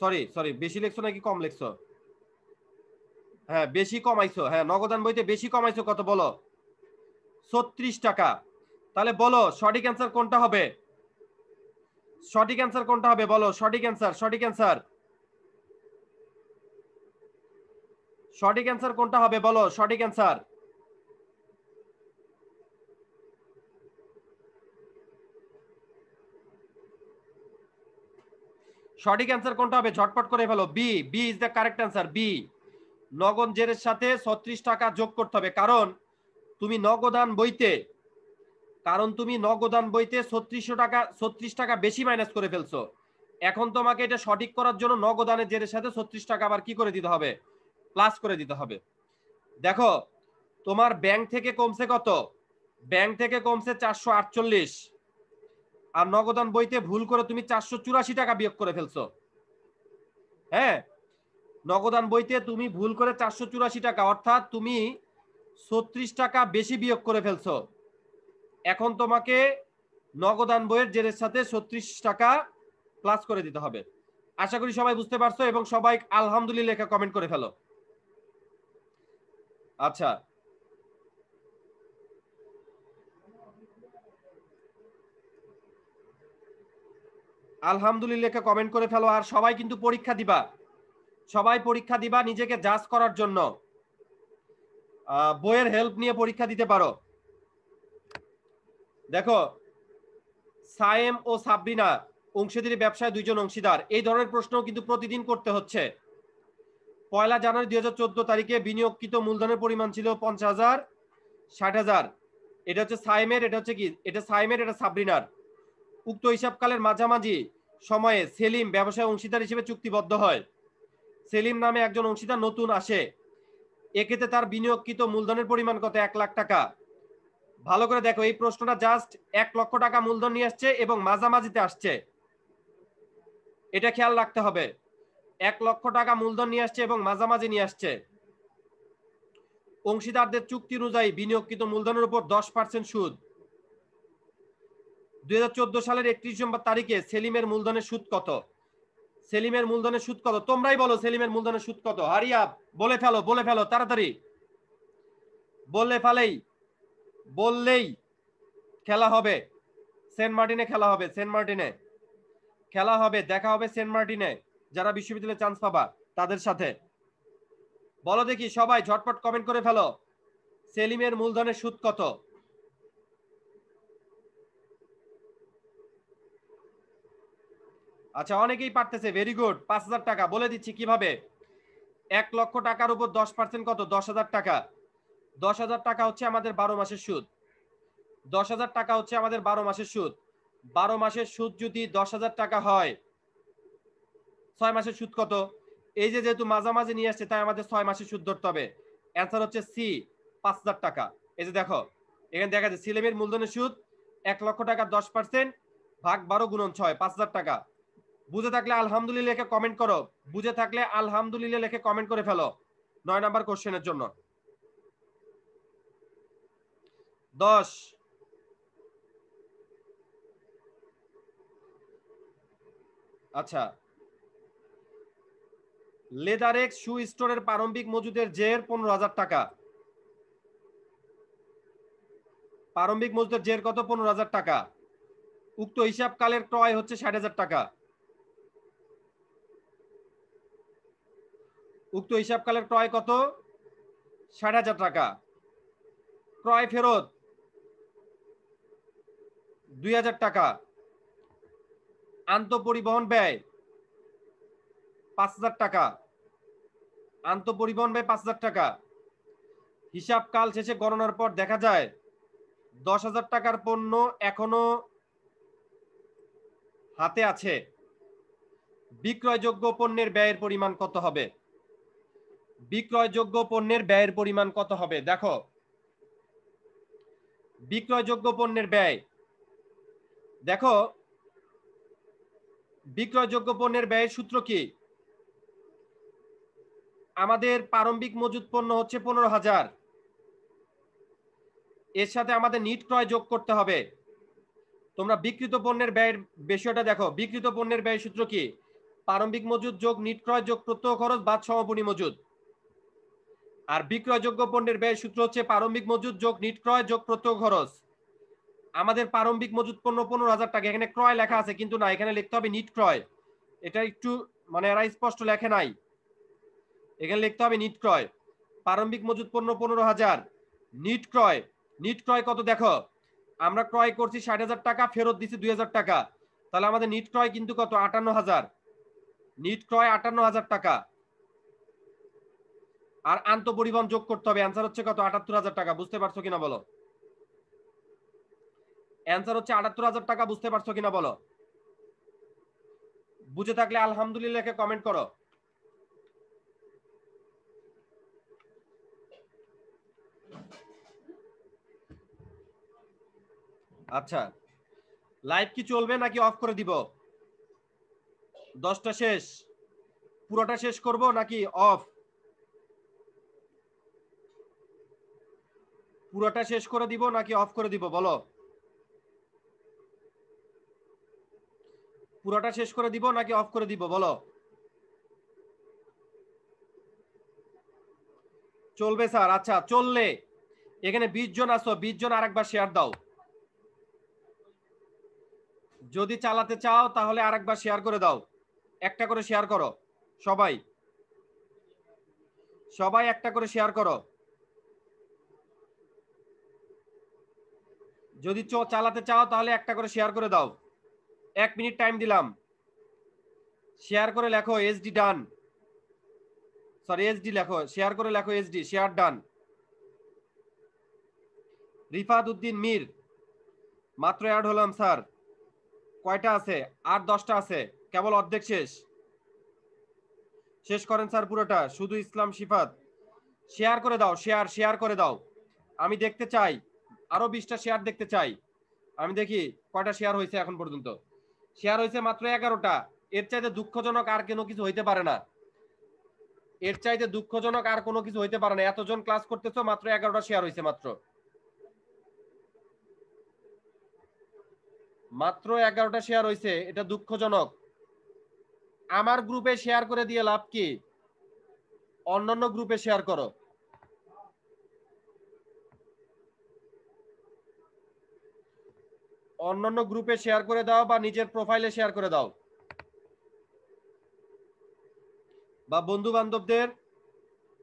সরি সরি বেশি লিখছো নাকি কম লিখছো? হ্যাঁ বেশি কমাইছো হ্যাঁ নগদান বইতে বেশি কমাইছো কত বলো? ছত্রিশ টাকা। তাহলে বলো, সঠিক অ্যান্সার কোনটা হবে? সঠিক অ্যান্সার কোনটা হবে বলো? সঠিক অ্যান্সার সঠিক অ্যান্সার সঠিক অ্যান্সার কোনটা হবে বলো? সঠিক অ্যান্সার। সঠিক অ্যান্সার কোনটা হবে? ঝটপট করে ফেলো। B B is the correct answer B নগদ জেরের সাথে ছত্রিশ টাকা যোগ করতে হবে। কারণ তুমি নগদান বইতে, কারণ তুমি নগদান বইতে ছত্রিশশো টাকা, ছত্রিশ টাকা বেশি মাইনাস করে ফেলছো। এখন তোমাকে এটা সঠিক করার জন্য নগদানের জেরের সাথে ছত্রিশ টাকা আবার কি করে দিতে হবে? প্লাস করে দিতে হবে। দেখো, তোমার ব্যাংক থেকে কমছে কত? ব্যাংক থেকে কমছে চারশো আটচল্লিশ। আর নগদান বইতে ভুল করে তুমি চারশো চুরাশি টাকা বিয়োগ করে ফেলছো। হ্যাঁ? নগদান বইতে তুমি ভুল করে চারশো চুরাশি টাকা, অর্থাৎ তুমি ছত্রিশ টাকা বেশি বিয়োগ করে ফেলছো। এখন তোমাকে নগদান বইয়ের জেরের সাথে ছত্রিশ টাকা প্লাস করে দিতে হবে। আশা করি সবাই বুঝতে পারছ এবং সবাই আলহামদুলিল্লাহ লেখা কমেন্ট করে ফেলো। আচ্ছা। আলহামদুলিল্লাহ কমেন্ট করে ফেলো আর সবাই কিন্তু পরীক্ষা দিবা। সবাই পরীক্ষা দিবা নিজেকে জাজ করার জন্য। বইয়ের হেল্প নিয়ে পরীক্ষা দিতে পারো। দেখো, সায়েম ও সাবরিনা অংশীদারি ব্যবসায় দুইজন অংশীদার। এই ধরনের প্রশ্ন কিন্তু প্রতিদিন করতে হচ্ছে। পয়লা জানুয়ারি দুই হাজার চোদ্দ তারিখে বিনিয়োগকৃত মূলধনের পরিমাণ ছিল পঞ্চাশ হাজার, ষাট হাজার। এটা হচ্ছে সাইমের, এটা হচ্ছে কি? এটা সাইমের, এটা সাবরিনার। উক্ত হিসাবকালের মাঝামাঝি সময়ে সেলিম ব্যবসায় অংশীদার হিসেবে চুক্তিবদ্ধ হয়। সেলিম নামে একজন অংশীদার নতুন আসে। এক্ষেত্রে তার বিনিয়োগকৃত মূলধনের পরিমাণ কত? এক লাখ টাকা। ভালো করে দেখো, এই প্রশ্নটা জাস্ট এক লক্ষ টাকা মূলধন নিয়ে আসছে এবং মাঝামাঝিতে আসছে। এটা খেয়াল রাখতে হবে। এক লক্ষ টাকা মূলধন নিয়ে আসছে এবং মাঝামাঝি নিয়ে আসছে। অংশীদারদের চুক্তি অনুযায়ী বিনিয়োগকৃত মূলধনের উপর দশ পার্সেন্ট সুদ। দুই সালের একত্রিশ নম্বর তারিখে সেলিমের মূলধনের সুদ কত? সেলিমের মূলধনের সুদ কত? তোমরাই বলো সেলিমের মূলধনের সুদ কত? হারিয়া বলে ফেলো বলে ফেলো, তাড়াতাড়ি। বললে ফেলেই, বললেই খেলা হবে। সেন্ট মার্টিনে খেলা হবে, সেন্ট মার্টিনে। খেলা হবে, দেখা হবে সেন্ট মার্টিনে। যারা বিশ্ববিদ্যালয়ে চান্স পাবা, তাদের সাথে। বলো দেখি, সবাই ঝটপট কমেন্ট করে ফেলো। সেলিমের মূলধনের সুদ কত? আচ্ছা অনেকেই পারতেছে ভেরি গুড পাঁচ হাজার টাকা, বলে দিচ্ছি কীভাবে? এক লক্ষ টাকার উপর দশ পার্সেন্ট কত? দশ হাজার টাকা। দশ হাজার টাকা হচ্ছে আমাদের বারো মাসের সুদ। দশ হাজার টাকা হচ্ছে আমাদের বারো মাসের সুদ। বারো মাসের সুদ যদি দশ হাজার টাকা হয় ছয় মাসের সুদ কত? এই যে যেহেতু মাঝামাঝি নিয়ে আসছে, তাই আমাদের ছয় মাসের সুদ ধরতে হবে। অ্যান্সার হচ্ছে সি পাঁচ হাজার টাকা। এই যে দেখো, এখানে দেখা যাচ্ছে, সিলেমের মূলধনের সুদ এক লক্ষ টাকা দশ পার্সেন্ট ভাগ বারো গুণন ছয়, পাঁচ হাজার টাকা। বুঝে থাকলে আলহামদুলিল্লাহ লেখে কমেন্ট করো। বুঝে থাকলে আলহামদুলিল্লাহ লেখে কমেন্ট করে ফেলো নয় নাম্বার কোশ্চেনের জন্য। দশ। আচ্ছা। লেদারেক্স শু স্টোরের প্রারম্ভিক মজুদের জের পনেরো হাজার টাকা। প্রারম্ভিক মজুদের জের কত? পনেরো হাজার টাকা। উক্ত হিসাবকালের ক্রয় হচ্ছে ষাট হাজার টাকা। উক্ত হিসাবকালের ক্রয় কত? ষাট হাজার টাকা। ক্রয় ফেরত দুই হাজার টাকা। আন্তঃপরিবহন ব্যয় পাঁচ হাজার টাকা। আন্তঃপরিবহন ব্যয় পাঁচ হাজার টাকা। হিসাব কাল শেষে গণনার পর দেখা যায়, দশ হাজার টাকার পণ্য এখনও হাতে আছে। বিক্রয়যোগ্য পণ্যের ব্যয়ের পরিমাণ কত হবে? বিক্রয়যোগ্য পণ্যের ব্যয়ের পরিমাণ কত হবে? দেখো, বিক্রয়যোগ্য পণ্যের ব্যয়। দেখো, বিক্রয়যোগ্য পণ্যের ব্যয়ের সূত্র কি? আমাদের প্রারম্ভিক মজুদ পণ্য হচ্ছে পনেরো হাজার। এর সাথে আমাদের নিট ক্রয় যোগ করতে হবে। তোমরা বিকৃত পণ্যের ব্যয়ের বিষয়টা দেখো। বিকৃত পণ্যের ব্যয় সূত্র কি? প্রারম্ভিক মজুদ যোগ নিট ক্রয় যোগ প্রত্যয় খরচ বাদ সমাপনী মজুদ আর বিক্রয়যোগ্য পণ্যের ব্যয় সূত্র হচ্ছে প্রারম্ভিক মজুদ যোগ নিট ক্রয় যোগ প্রত্যয় খরচ। আমাদের প্রারম্ভিক মজুদ পণ্য পনেরো হাজার টাকা। এখানে ক্রয় লেখা আছে, কিন্তু না, এখানে লিখতে হবে নিট ক্রয়। এটা একটু মানে এরা স্পষ্ট লেখে নাই। এখানে লিখতে হবে নিট ক্রয়। প্রারম্ভিক মজুদ পণ্য পনেরো হাজার। নিট ক্রয়। নিট ক্রয় কত দেখো? আমরা ক্রয় করছি ষাট হাজার টাকা, ফেরত দিচ্ছি দুই হাজার টাকা। তাহলে আমাদের নিট ক্রয় কিন্তু কত? আটান্ন হাজার। নিট ক্রয় আটান্ন হাজার টাকা। আর আন্ত পরিবহন যোগ করতে হবে। অ্যান্সার হচ্ছে কত? আটাত্তর হাজার টাকা। বুঝতে পারছ কিনা বলো? অ্যান্সার হচ্ছে আটাত্তর হাজার টাকা। বুঝতে পারছ কিনা বলো? বুঝে থাকলে আলহামদুলিল্লাহ কমেন্ট করো। আচ্ছা। লাইভ কি চলবে নাকি অফ করে দিব? দশটা শেষ। পুরোটা শেষ করব নাকি অফ পুরোটা শেষ করে দিব নাকি অফ করে দিব, বলো। পুরোটা শেষ করে দিব নাকি অফ করে দিব, বলো। চলবে স্যার আচ্ছা চললে। এখানে বিশ জন আসো বিশ জন আরেকবার শেয়ার দাও। যদি চালাতে চাও, তাহলে আরেকবার শেয়ার করে দাও। একটা করে শেয়ার করো। সবাই। সবাই একটা করে শেয়ার করো। যদি চালাতে চাও, তাহলে একটা করে শেয়ার করে দাও। এক মিনিট টাইম দিলাম। শেয়ার করে লেখো এসডি ডান সরি এসডি লেখো। শেয়ার করে লেখো SD share done Rifat Uddin Mir. মাত্র অ্যাড হলাম স্যার কয়টা আছে? আট, দশটা আছে। কেবল অর্ধেক শেষ। শেষ করেন স্যার পুরোটা। শুধু ইসলাম শিফাত। শেয়ার করে দাও, শেয়ার শেয়ার করে দাও। আমি দেখতে চাই। আরও বিশটা শেয়ার দেখতে চাই। আমি দেখি কয়টা শেয়ার হয়েছে এখন পর্যন্ত। শেয়ার হয়েছে মাত্র এগারোটা। এর চাইতে দুঃখজনক আর কোনো কিছু হইতে পারে না। এর চাইতে দুঃখজনক আর কোনো কিছু হইতে পারে না। এতজন ক্লাস করতেছো, মাত্র এগারোটা শেয়ার হয়েছে মাত্র। মাত্র এগারোটা শেয়ার হয়েছে এটা দুঃখজনক। আমার গ্রুপে শেয়ার করে দিয়ে লাভ কি? অন্যান্য গ্রুপে শেয়ার করো। অন্যান্য গ্রুপে শেয়ার করে দাও বা নিজের প্রোফাইলে শেয়ার করে দাও। বা বন্ধু বান্ধবদের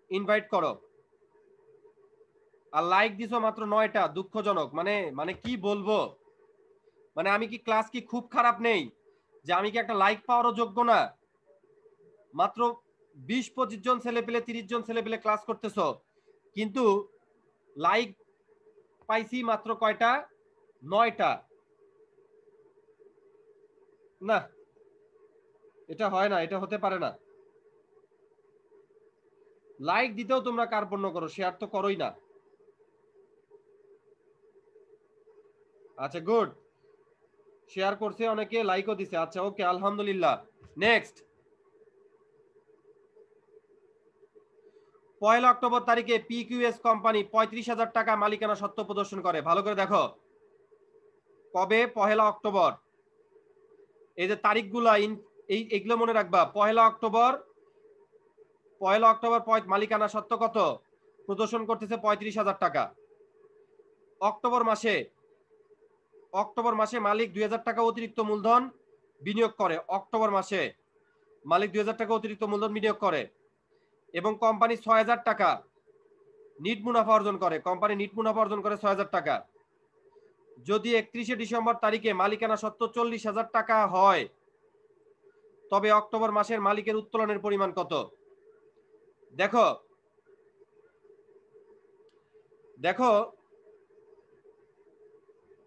ইনভাইট করো। আর লাইক দিছো মাত্র নয়টা, দুঃখজনক। মানে মানে কি বলব? মানে আমি কি ক্লাস কি খুব খারাপ নেই? যে আমি কি একটা লাইক পাওয়ারও যোগ্য না? মাত্র বিশ পঁচিশ জন ছেলে পেলে, তিরিশ জন ছেলে পেলে ক্লাস করতেছো। কিন্তু লাইক পাইছি মাত্র কয়টা? নয়টা। না, এটা হয় না, এটা হতে পারে না। লাইক দিতেও তোমরা কার কার্পণ্য করো শেয়ার তো করোই না। আচ্ছা গুড শেয়ার করছে, অনেকে লাইকও দিছে। আচ্ছা ওকে আলহামদুলিল্লাহ। নেক্সট পয়লা অক্টোবর তারিখে পিকিউএস কোম্পানি পঁয়ত্রিশ হাজার টাকা মালিকানা সত্ত্ব প্রদর্শন করে। ভালো করে দেখো। কবে? পহেলা অক্টোবর। এই যে তারিখগুলা এই এগুলো মনে রাখবা। পহেলা অক্টোবর, পয়লা অক্টোবর মালিকানা সত্য কত? প্রদর্শন করতেছে পঁয়ত্রিশ হাজার টাকা। অক্টোবর মাসে অক্টোবর মাসে মালিক দুই হাজার টাকা অতিরিক্ত মূলধন বিনিয়োগ করে। অক্টোবর মাসে মালিক দুই হাজার টাকা অতিরিক্ত মূলধন বিনিয়োগ করে এবং কোম্পানি ছয় হাজার টাকা নিট মুনাফা অর্জন করে। কোম্পানি নিট মুনাফা অর্জন করে ছয় হাজার টাকা। যদি একত্রিশে ডিসেম্বর তারিখে মালিকানা সত্য চল্লিশ হাজার টাকা হয়, তবে অক্টোবর মাসের মালিকের উত্তোলনের পরিমাণ কত? দেখো দেখো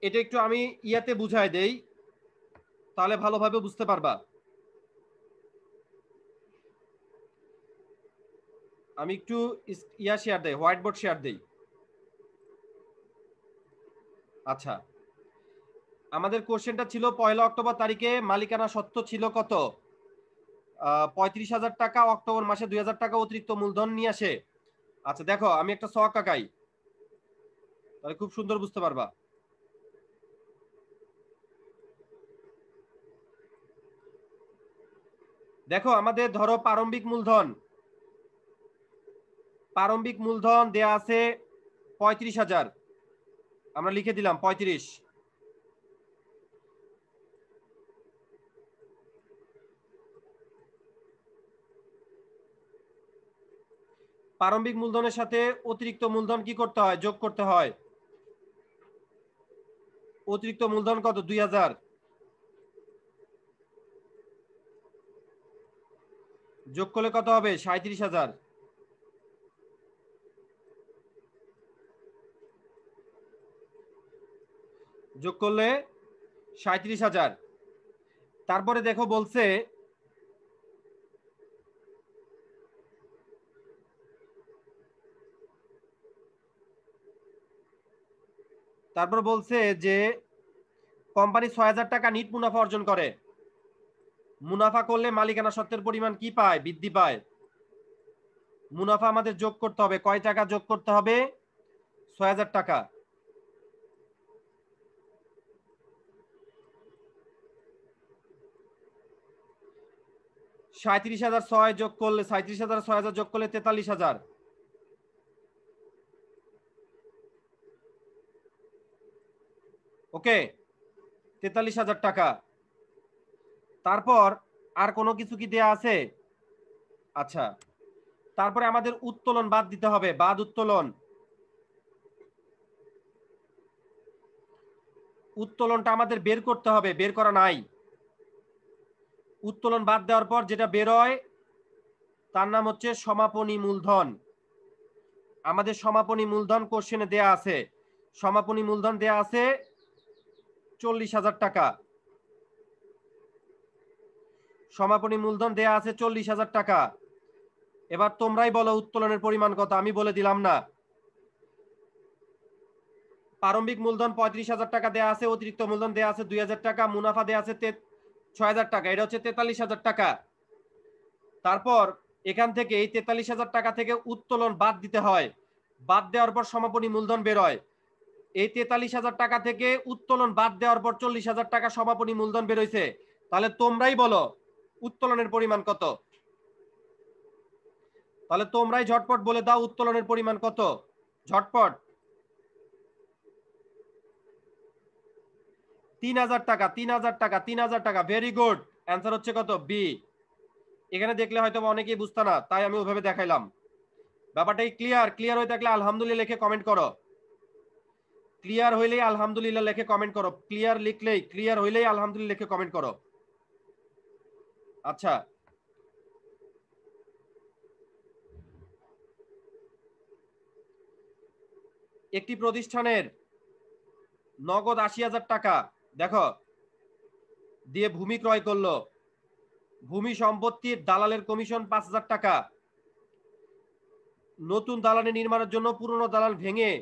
এটা একটু আমি ইয়াতে বুঝাই দেই, তাহলে ভালোভাবে বুঝতে পারবা। আমি একটু ইয়া শেয়ার দেই হোয়াইট বোর্ড শেয়ার দেই। আচ্ছা। আমাদের কোশ্চেনটা ছিল পয়লা অক্টোবর তারিখে মালিকানা সত্য ছিল কত? পঁয়ত্রিশ হাজার টাকা, অক্টোবর মাসে দুই হাজার টাকা অতিরিক্ত মূলধন নিয়ে আসে। আচ্ছা দেখো, আমি একটা শখ কাকাই তাহলে খুব সুন্দর বুঝতে পারবা। দেখো, আমাদের ধরো প্রারম্ভিক মূলধন। প্রারম্ভিক মূলধন দেয়া আছে পঁয়ত্রিশ হাজার। আমরা লিখে দিলাম পঁয়ত্রিশ। প্রারম্ভিক মূলধনের সাথে অতিরিক্ত মূলধন কি করতে হয়? যোগ করতে হয়। অতিরিক্ত মূলধন কত? দুই হাজার। যোগ করলে কত হবে? সাঁত্রিশ হাজার। যোগ করলে সাঁত্রিশ হাজার। তারপরে দেখো বলছে, তারপর বলছে যে, কোম্পানি ছয় হাজার টাকা নিট মুনাফা অর্জন করে। মুনাফা করলে মালিকানা সত্ত্বের পরিমাণ কি পায়? বৃদ্ধি পায়। মুনাফা আমাদের যোগ করতে হবে। কয় টাকা যোগ করতে হবে? ছয় হাজার টাকা। সাঁত্রিশ হাজার ছয় যোগ করলে সাঁত্রিশ হাজার ছয় হাজার যোগ করলে তেতাল্লিশ হাজার। ওকে? তেতাল্লিশ হাজার টাকা। তারপর আর কোনো কিছু কি দেয়া আছে? আচ্ছা তারপরে আমাদের উত্তোলন বাদ দিতে হবে, বাদ উত্তোলন। উত্তোলনটা আমাদের বের করতে হবে, বের করা নাই। উত্তোলন বাদ দেওয়ার পর যেটা বেরোয় তার নাম হচ্ছে সমাপনী মূলধন। আমাদের সমাপনী মূলধন কোশ্চেনে দেয়া আছে। সমাপনী মূলধন দেয়া আছে চল্লিশ হাজার টাকা। সমাপনী মূলধন দেয়া আছে চল্লিশ হাজার টাকা। এবার তোমরাই বলো উত্তোলনের পরিমাণ কত, আমি বলে দিলাম না। প্রারম্ভিক মূলধন পঁয়ত্রিশ হাজার টাকা দেওয়া আছে, অতিরিক্ত মূলধন দেয়া আছে দুই হাজার টাকা, মুনাফা দেয়া আছে ছয় হাজার টাকা, এটা হচ্ছে তেতাল্লিশ হাজার টাকা। তারপর এখান থেকে এই তেতাল্লিশ হাজার টাকা থেকে উত্তোলন বাদ দিতে হয়। বাদ দেওয়ার পর সমাপনী মূলধন বেরোয় এই তেতাল্লিশ হাজার টাকা থেকে উত্তোলন বাদ দেওয়ার পর চল্লিশ হাজার টাকা সমাপনী মূলধন বেরোইছে তাহলে তোমরাই বলো উত্তোলনের পরিমাণ কত? তাহলে তোমরাই ঝটপট বলে দাও উত্তোলনের পরিমাণ কত? ঝটপট। তিন হাজার টাকা, তিন হাজার টাকা, তিন হাজার টাকা ভেরি গুড অ্যান্সার হচ্ছে কত? বি এখানে দেখলে হয়তো অনেকেই বুঝতে না, তাই আমি ওইভাবে দেখাইলাম। ব্যাপারটাই ক্লিয়ার ক্লিয়ার হয়ে থাকলে আলহামদুলিল্লাহ লিখে কমেন্ট করো। ক্লিয়ার হইলেই আলহামদুলিল্লাহ লিখে কমেন্ট করো। ক্লিয়ার লিখলেই ক্লিয়ার হইলেই আলহামদুলিল্লাহ লিখে কমেন্ট করো। আচ্ছা। একটি প্রতিষ্ঠানের নগদ আশি হাজার টাকা, দেখো, দিয়ে ভূমি ক্রয় করল। ভূমি সম্পত্তির দালালের কমিশন পাঁচ হাজার টাকা। নতুন দালানে নির্মাণের জন্য পুরনো দালাল ভেঙে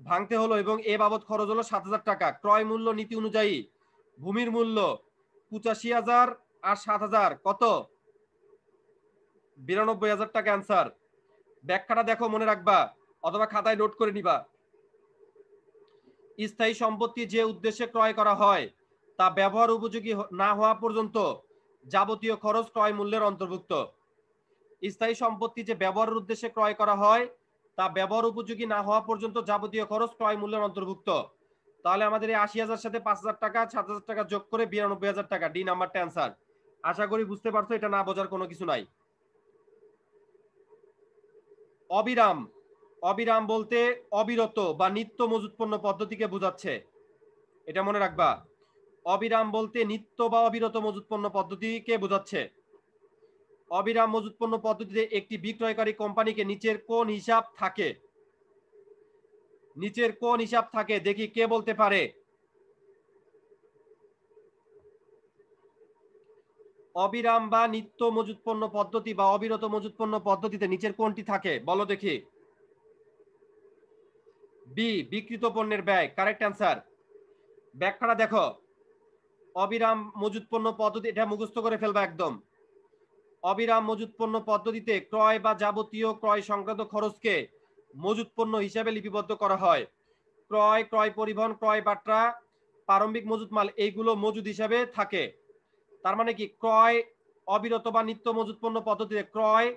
ভাঙতে হলো এবং এ বাবদ খরচ হলো সাত হাজার টাকা। ক্রয় মূল্য নীতি অনুযায়ী ভূমির মূল্য পঁচাশি হাজার আর সাত হাজার। কত? বিরানব্বই হাজার টাকা অ্যান্সার ব্যাখ্যাটা দেখো, মনে রাখবা, অথবা খাতায় নোট করে নিবা। স্থায়ী সম্পত্তি যে উদ্দেশ্যে ক্রয় করা হয়, তা ব্যবহার উপযোগী না হওয়া পর্যন্ত যাবতীয় খরচ ক্রয় মূল্যের অন্তর্ভুক্ত। স্থায়ী সম্পত্তি যে ব্যবহারের উদ্দেশ্যে ক্রয় করা হয়, তা ব্যবহার উপযোগী না হওয়া পর্যন্ত যাবতীয় খরচ ক্রয় মূল্যের অন্তর্ভুক্ত। তাহলে আমাদের এই আশি হাজার সাথে পাঁচ হাজার টাকা, সাত হাজার টাকা যোগ করে বিরানব্বই হাজার টাকা ডি নাম্বারটা অ্যান্সার আশা করি বুঝতে পারছ, এটা না বোঝার কোনো কিছু নাই। অবিরাম অবিরাম বলতে অবিরত বা নিত্য মজুত পণ্য পদ্ধতিকে বোঝাচ্ছে। এটা মনে রাখবা। অবিরাম বলতে নিত্য বা অবিরত মজুত পণ্য পদ্ধতিকে বোঝাচ্ছে। অবিরাম মজুত পণ্য পদ্ধতিতে একটি বিক্রয়কারী কোম্পানিকে নিচের কোন হিসাব থাকে। নিচের কোন হিসাব থাকে, দেখি কে বলতে পারে। অবিরাম বা নিত্য মজুত পণ্য পদ্ধতি বা অবিরত মজুত পণ্য পদ্ধতিতে নিচের কোনটি থাকে? বলো দেখি। বি বিকৃত পণ্যের ব্যয়। কারেক্ট অ্যান্সার ব্যাখ্যাটা দেখো। অবিরাম মজুত পণ্য পদ্ধতি, এটা মুখস্থ করে ফেলবা একদম। অবিরাম মজুত পণ্য পদ্ধতিতে ক্রয় বা যাবতীয় ক্রয় সংক্রান্ত খরচকে মজুত পণ্য হিসাবে লিপিবদ্ধ করা হয়। ক্রয় ক্রয় পরিবহন, ক্রয় বাট্রা, প্রারম্ভিক মজুত মাল, এইগুলো মজুদ হিসাবে থাকে। তার মানে কি? ক্রয়, অবিরত বা নিত্য মজুত পণ্য পদ্ধতিতে ক্রয়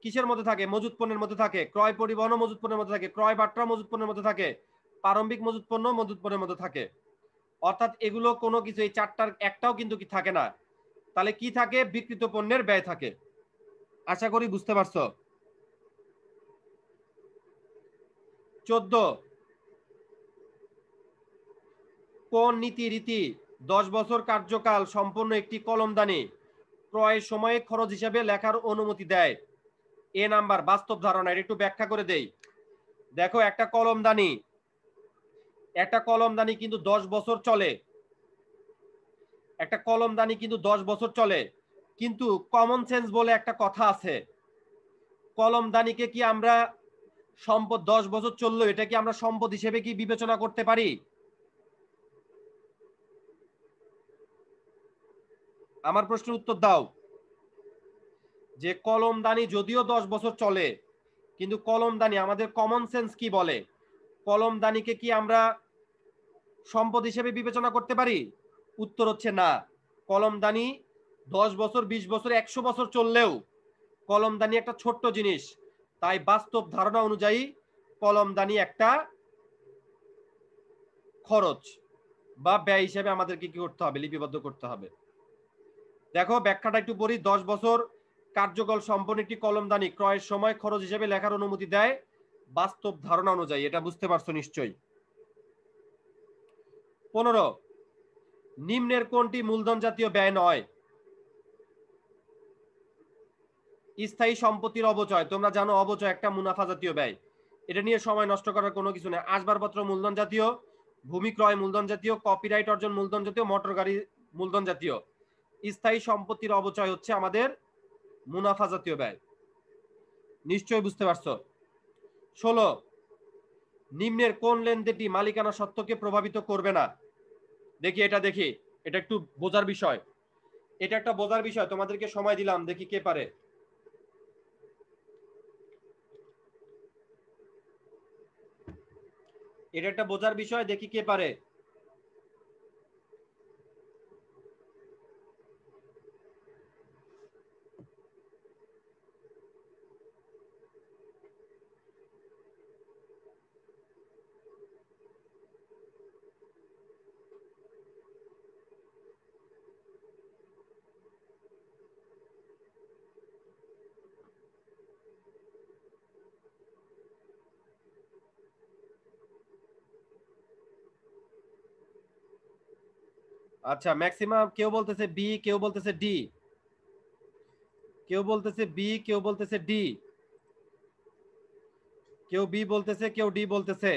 কিসের মধ্যে থাকে? মজুত পণ্যের মধ্যে থাকে। ক্রয় পরিবহন মজুত পণ্যের মধ্যে থাকে। ক্রয় বাট্রা মজুত পণ্যের মধ্যে থাকে। প্রারম্ভিক মজুত পণ্য মজুত পণ্যের মধ্যে থাকে। অর্থাৎ এগুলো কোনো কিছু, এই চারটার একটাও কিন্তু কি থাকে না। তাহলে কি থাকে? বিকৃত পণ্যের ব্যয় থাকে। আশা করি বুঝতে পারছ? চোদ্দ। কোন নীতি রীতি দশ বছর কার্যকাল সম্পূর্ণ একটি কলমদানি ক্রয়ের সময়ে খরচ হিসাবে লেখার অনুমতি দেয়। এ নাম্বার বাস্তব ধারণা এটা একটু ব্যাখ্যা করে দেই। দেখো, একটা কলমদানি একটা কলমদানি কিন্তু দশ বছর চলে। একটা কলমদানি কিন্তু দশ বছর চলে। কিন্তু কমন সেন্স বলে একটা কথা আছে। কলমদানিকে কি আমরা সম্পদ দশ বছর চলল, এটা কি আমরা সম্পদ হিসেবে কি বিবেচনা করতে পারি? আমার প্রশ্নের উত্তর দাও। যে কলমদানি যদিও দশ বছর চলে, কিন্তু কলমদানি আমাদের কমন সেন্স কি বলে? কলমদানিকে কি আমরা সম্পদ হিসেবে বিবেচনা করতে পারি? উত্তর হচ্ছে না। কলমদানি দশ বছর, বিশ বছর, একশো বছর চললেও কলমদানি একটা ছোট্ট জিনিস। তাই বাস্তব ধারণা অনুযায়ী কলমদানি একটা খরচ বা ব্যয় হিসেবে আমাদেরকে কি করতে হবে? লিপিবদ্ধ করতে হবে। দেখো, ব্যাখ্যাটা একটু পড়ি। দশ বছর কার্যকল সম্পন্ন একটি কলমদানি ক্রয়ের সময় খরচ হিসেবে লেখার অনুমতি দেয় বাস্তব ধারণা অনুযায়ী। এটা বুঝতে পারছ নিশ্চয়ই? পনেরো, নিম্নের কোনটি মূলধন জাতীয় ব্যয় নয়? স্থায়ী সম্পত্তির অবচয়। তোমরা জানো, অবচয় একটা মুনাফা জাতীয় ব্যয়। এটা নিয়ে সময় নষ্ট করার কোনো কিছু নেই। আসবাবপত্র মূলধন জাতীয়, ভূমি ক্রয় মূলধন জাতীয় কপিরাইট অর্জন মূলধন জাতীয় মোটর গাড়ি মূলধন জাতীয়। স্থায়ী সম্পত্তির অবচয় হচ্ছে আমাদের মুনাফা জাতীয় ব্যয়। নিশ্চয়ই বুঝতে পারছ। ষোলো, নিম্নের কোন লেনদেনটি মালিকানা সত্ত্বকে প্রভাবিত করবে না? দেখি এটা দেখি, এটা একটু বোঝার বিষয়। এটা একটা বোঝার বিষয়, তোমাদেরকে সময় দিলাম, দেখি কে পারে। এটা একটা বোঝার বিষয়, দেখি কে পারে। আচ্ছা ম্যাক্সিমাম কেউ বলতেছে বি কেউ বলতেছে ডি কেউ বলতেছে বি কেউ বলতেছে ডি কেউ বি বলতেছে, কেউ ডি বলতেছে।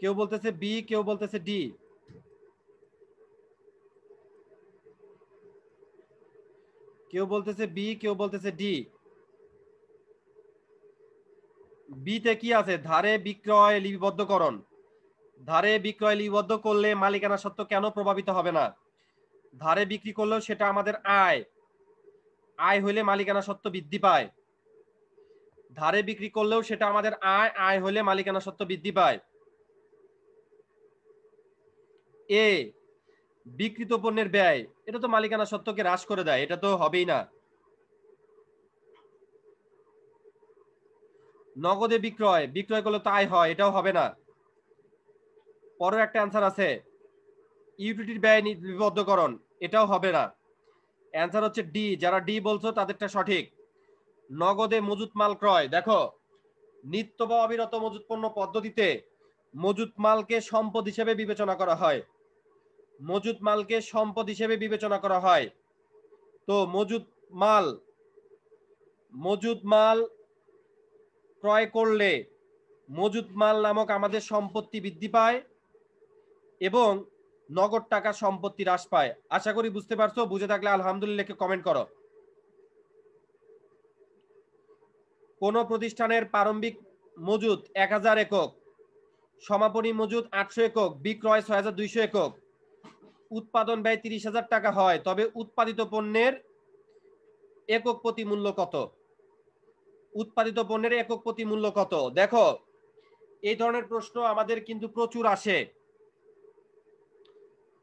কেউ বলতেছে বি কেউ বলতেছে ডি কেউ বলতেছে বি কেউ বলতেছে ডি বিতে কি আছে? ধারে বিক্রয় লিপিবদ্ধকরণ। ধারে বিক্রয় লিপিবদ্ধ করলে মালিকানা সত্ত্ব কেন প্রভাবিত হবে না? ধারে বিক্রি করলেও সেটা আমাদের আয়। আয় হইলে মালিকানা সত্ত্ব বৃদ্ধি পায়। ধারে বিক্রি করলেও সেটা আমাদের আয় আয় হলে মালিকানা সত্ত্ব বৃদ্ধি পায়। এ, বিকৃত পণ্যের ব্যয়। এটা তো মালিকানা সত্ত্বকে হ্রাস করে দেয়, এটা তো হবেই না। নগদে বিক্রয় বিক্রয় করলে তো আয় হয়, এটাও হবে না। পরের একটা অ্যান্সার আছে ইউটিলিটির ব্যয় নিবদ্ধকরণ। এটাও হবে না। অ্যান্সার হচ্ছে ডি যারা ডি বলছো, তাদেরটা সঠিক। নগদে মজুত মাল ক্রয়। দেখো, নিত্য বা অবিরত মজুত পণ্য পদ্ধতিতে মজুত মালকে সম্পদ হিসেবে বিবেচনা করা হয়। মজুত মালকে সম্পদ হিসেবে বিবেচনা করা হয়। তো মজুত মাল মজুদ মাল ক্রয় করলে মজুদ মাল নামক আমাদের সম্পত্তি বৃদ্ধি পায়। এবং নগদ টাকা সম্পত্তি হ্রাস পায়। আশা করি বুঝতে পারছ? বুঝে থাকলে আলহামদুলিল্লাহকে কমেন্ট করো। কোন প্রতিষ্ঠানের প্রারম্ভিক মজুদ এক হাজার একক, সমাপনী মজুদ আটশো একক, বিক্রয় ছয় হাজার দুইশো একক। উৎপাদন ব্যয় তিরিশ হাজার টাকা হয়, তবে উৎপাদিত পণ্যের একক প্রতি মূল্য কত? উৎপাদিত পণ্যের একক প্রতি মূল্য কত? দেখো, এই ধরনের প্রশ্ন আমাদের কিন্তু প্রচুর আসে।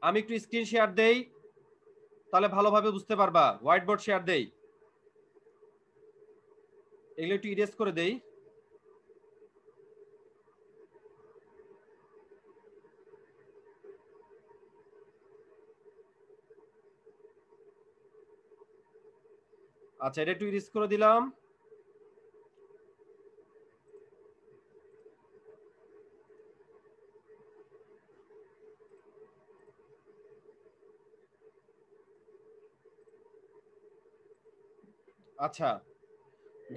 আমি একটু স্ক্রিন শেয়ার দেই, তাহলে ভালোভাবে বুঝতে পারবা। হোয়াইট বোর্ড শেয়ার দেই। এগুলো একটু ইরেজ করে দেই। আচ্ছা এটা একটু ইরেজ করে দিলাম। আচ্ছা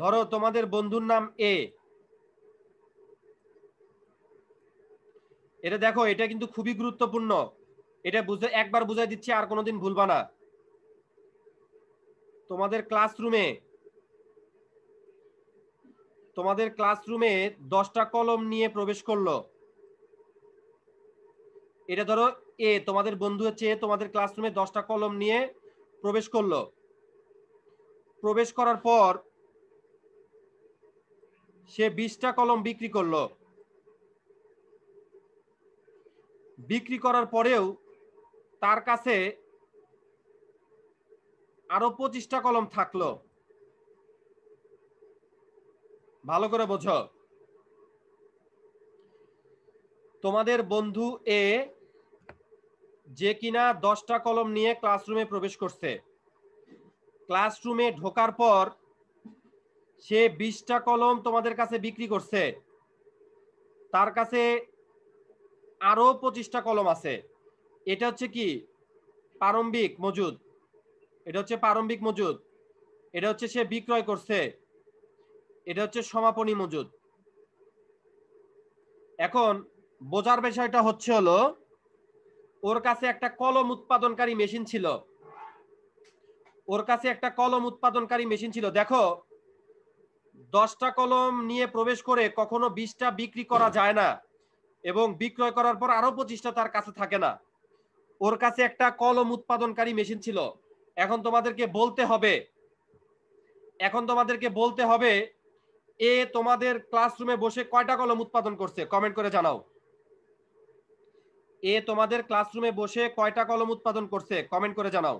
ধরো তোমাদের বন্ধুর নাম এ এটা দেখো, এটা কিন্তু খুবই গুরুত্বপূর্ণ। এটা বুঝে, একবার বুঝাই দিচ্ছি, আর কোনোদিন ভুলবা না। তোমাদের ক্লাসরুমে তোমাদের ক্লাসরুমে দশটা কলম নিয়ে প্রবেশ করল। এটা ধরো এ তোমাদের বন্ধু হচ্ছে তোমাদের ক্লাসরুমে দশটা কলম নিয়ে প্রবেশ করল। প্রবেশ করার পর সে বিশটা কলম বিক্রি করল। বিক্রি করার পরেও তার কাছে আরও পঁচিশটা কলম থাকল। ভালো করে বোঝো। তোমাদের বন্ধু এ যে কিনা দশটা কলম নিয়ে ক্লাসরুমে প্রবেশ করছে। ক্লাসরুমে ঢোকার পর সে বিশটা কলম তোমাদের কাছে বিক্রি করছে। তার কাছে আরও পঁচিশটা কলম আছে। এটা হচ্ছে কি? প্রারম্ভিক মজুদ। এটা হচ্ছে প্রারম্ভিক মজুদ। এটা হচ্ছে সে বিক্রয় করছে। এটা হচ্ছে সমাপনী মজুদ। এখন বোঝার বিষয়টা হচ্ছে হলো, ওর কাছে একটা কলম উৎপাদনকারী মেশিন ছিল। ওর কাছে একটা কলম উৎপাদনকারী মেশিন ছিল। দেখো, দশটা কলম নিয়ে প্রবেশ করে কখনো বিশটা বিক্রি করা যায় না এবং বিক্রয় করার পর আরও পঁচিশটা তার কাছে থাকে না। ওর কাছে একটা কলম উৎপাদনকারী মেশিন ছিল। এখন তোমাদেরকে বলতে হবে, এখন তোমাদেরকে বলতে হবে, এ তোমাদের ক্লাসরুমে বসে কয়টা কলম উৎপাদন করছে? কমেন্ট করে জানাও। এ তোমাদের ক্লাসরুমে বসে কয়টা কলম উৎপাদন করছে? কমেন্ট করে জানাও।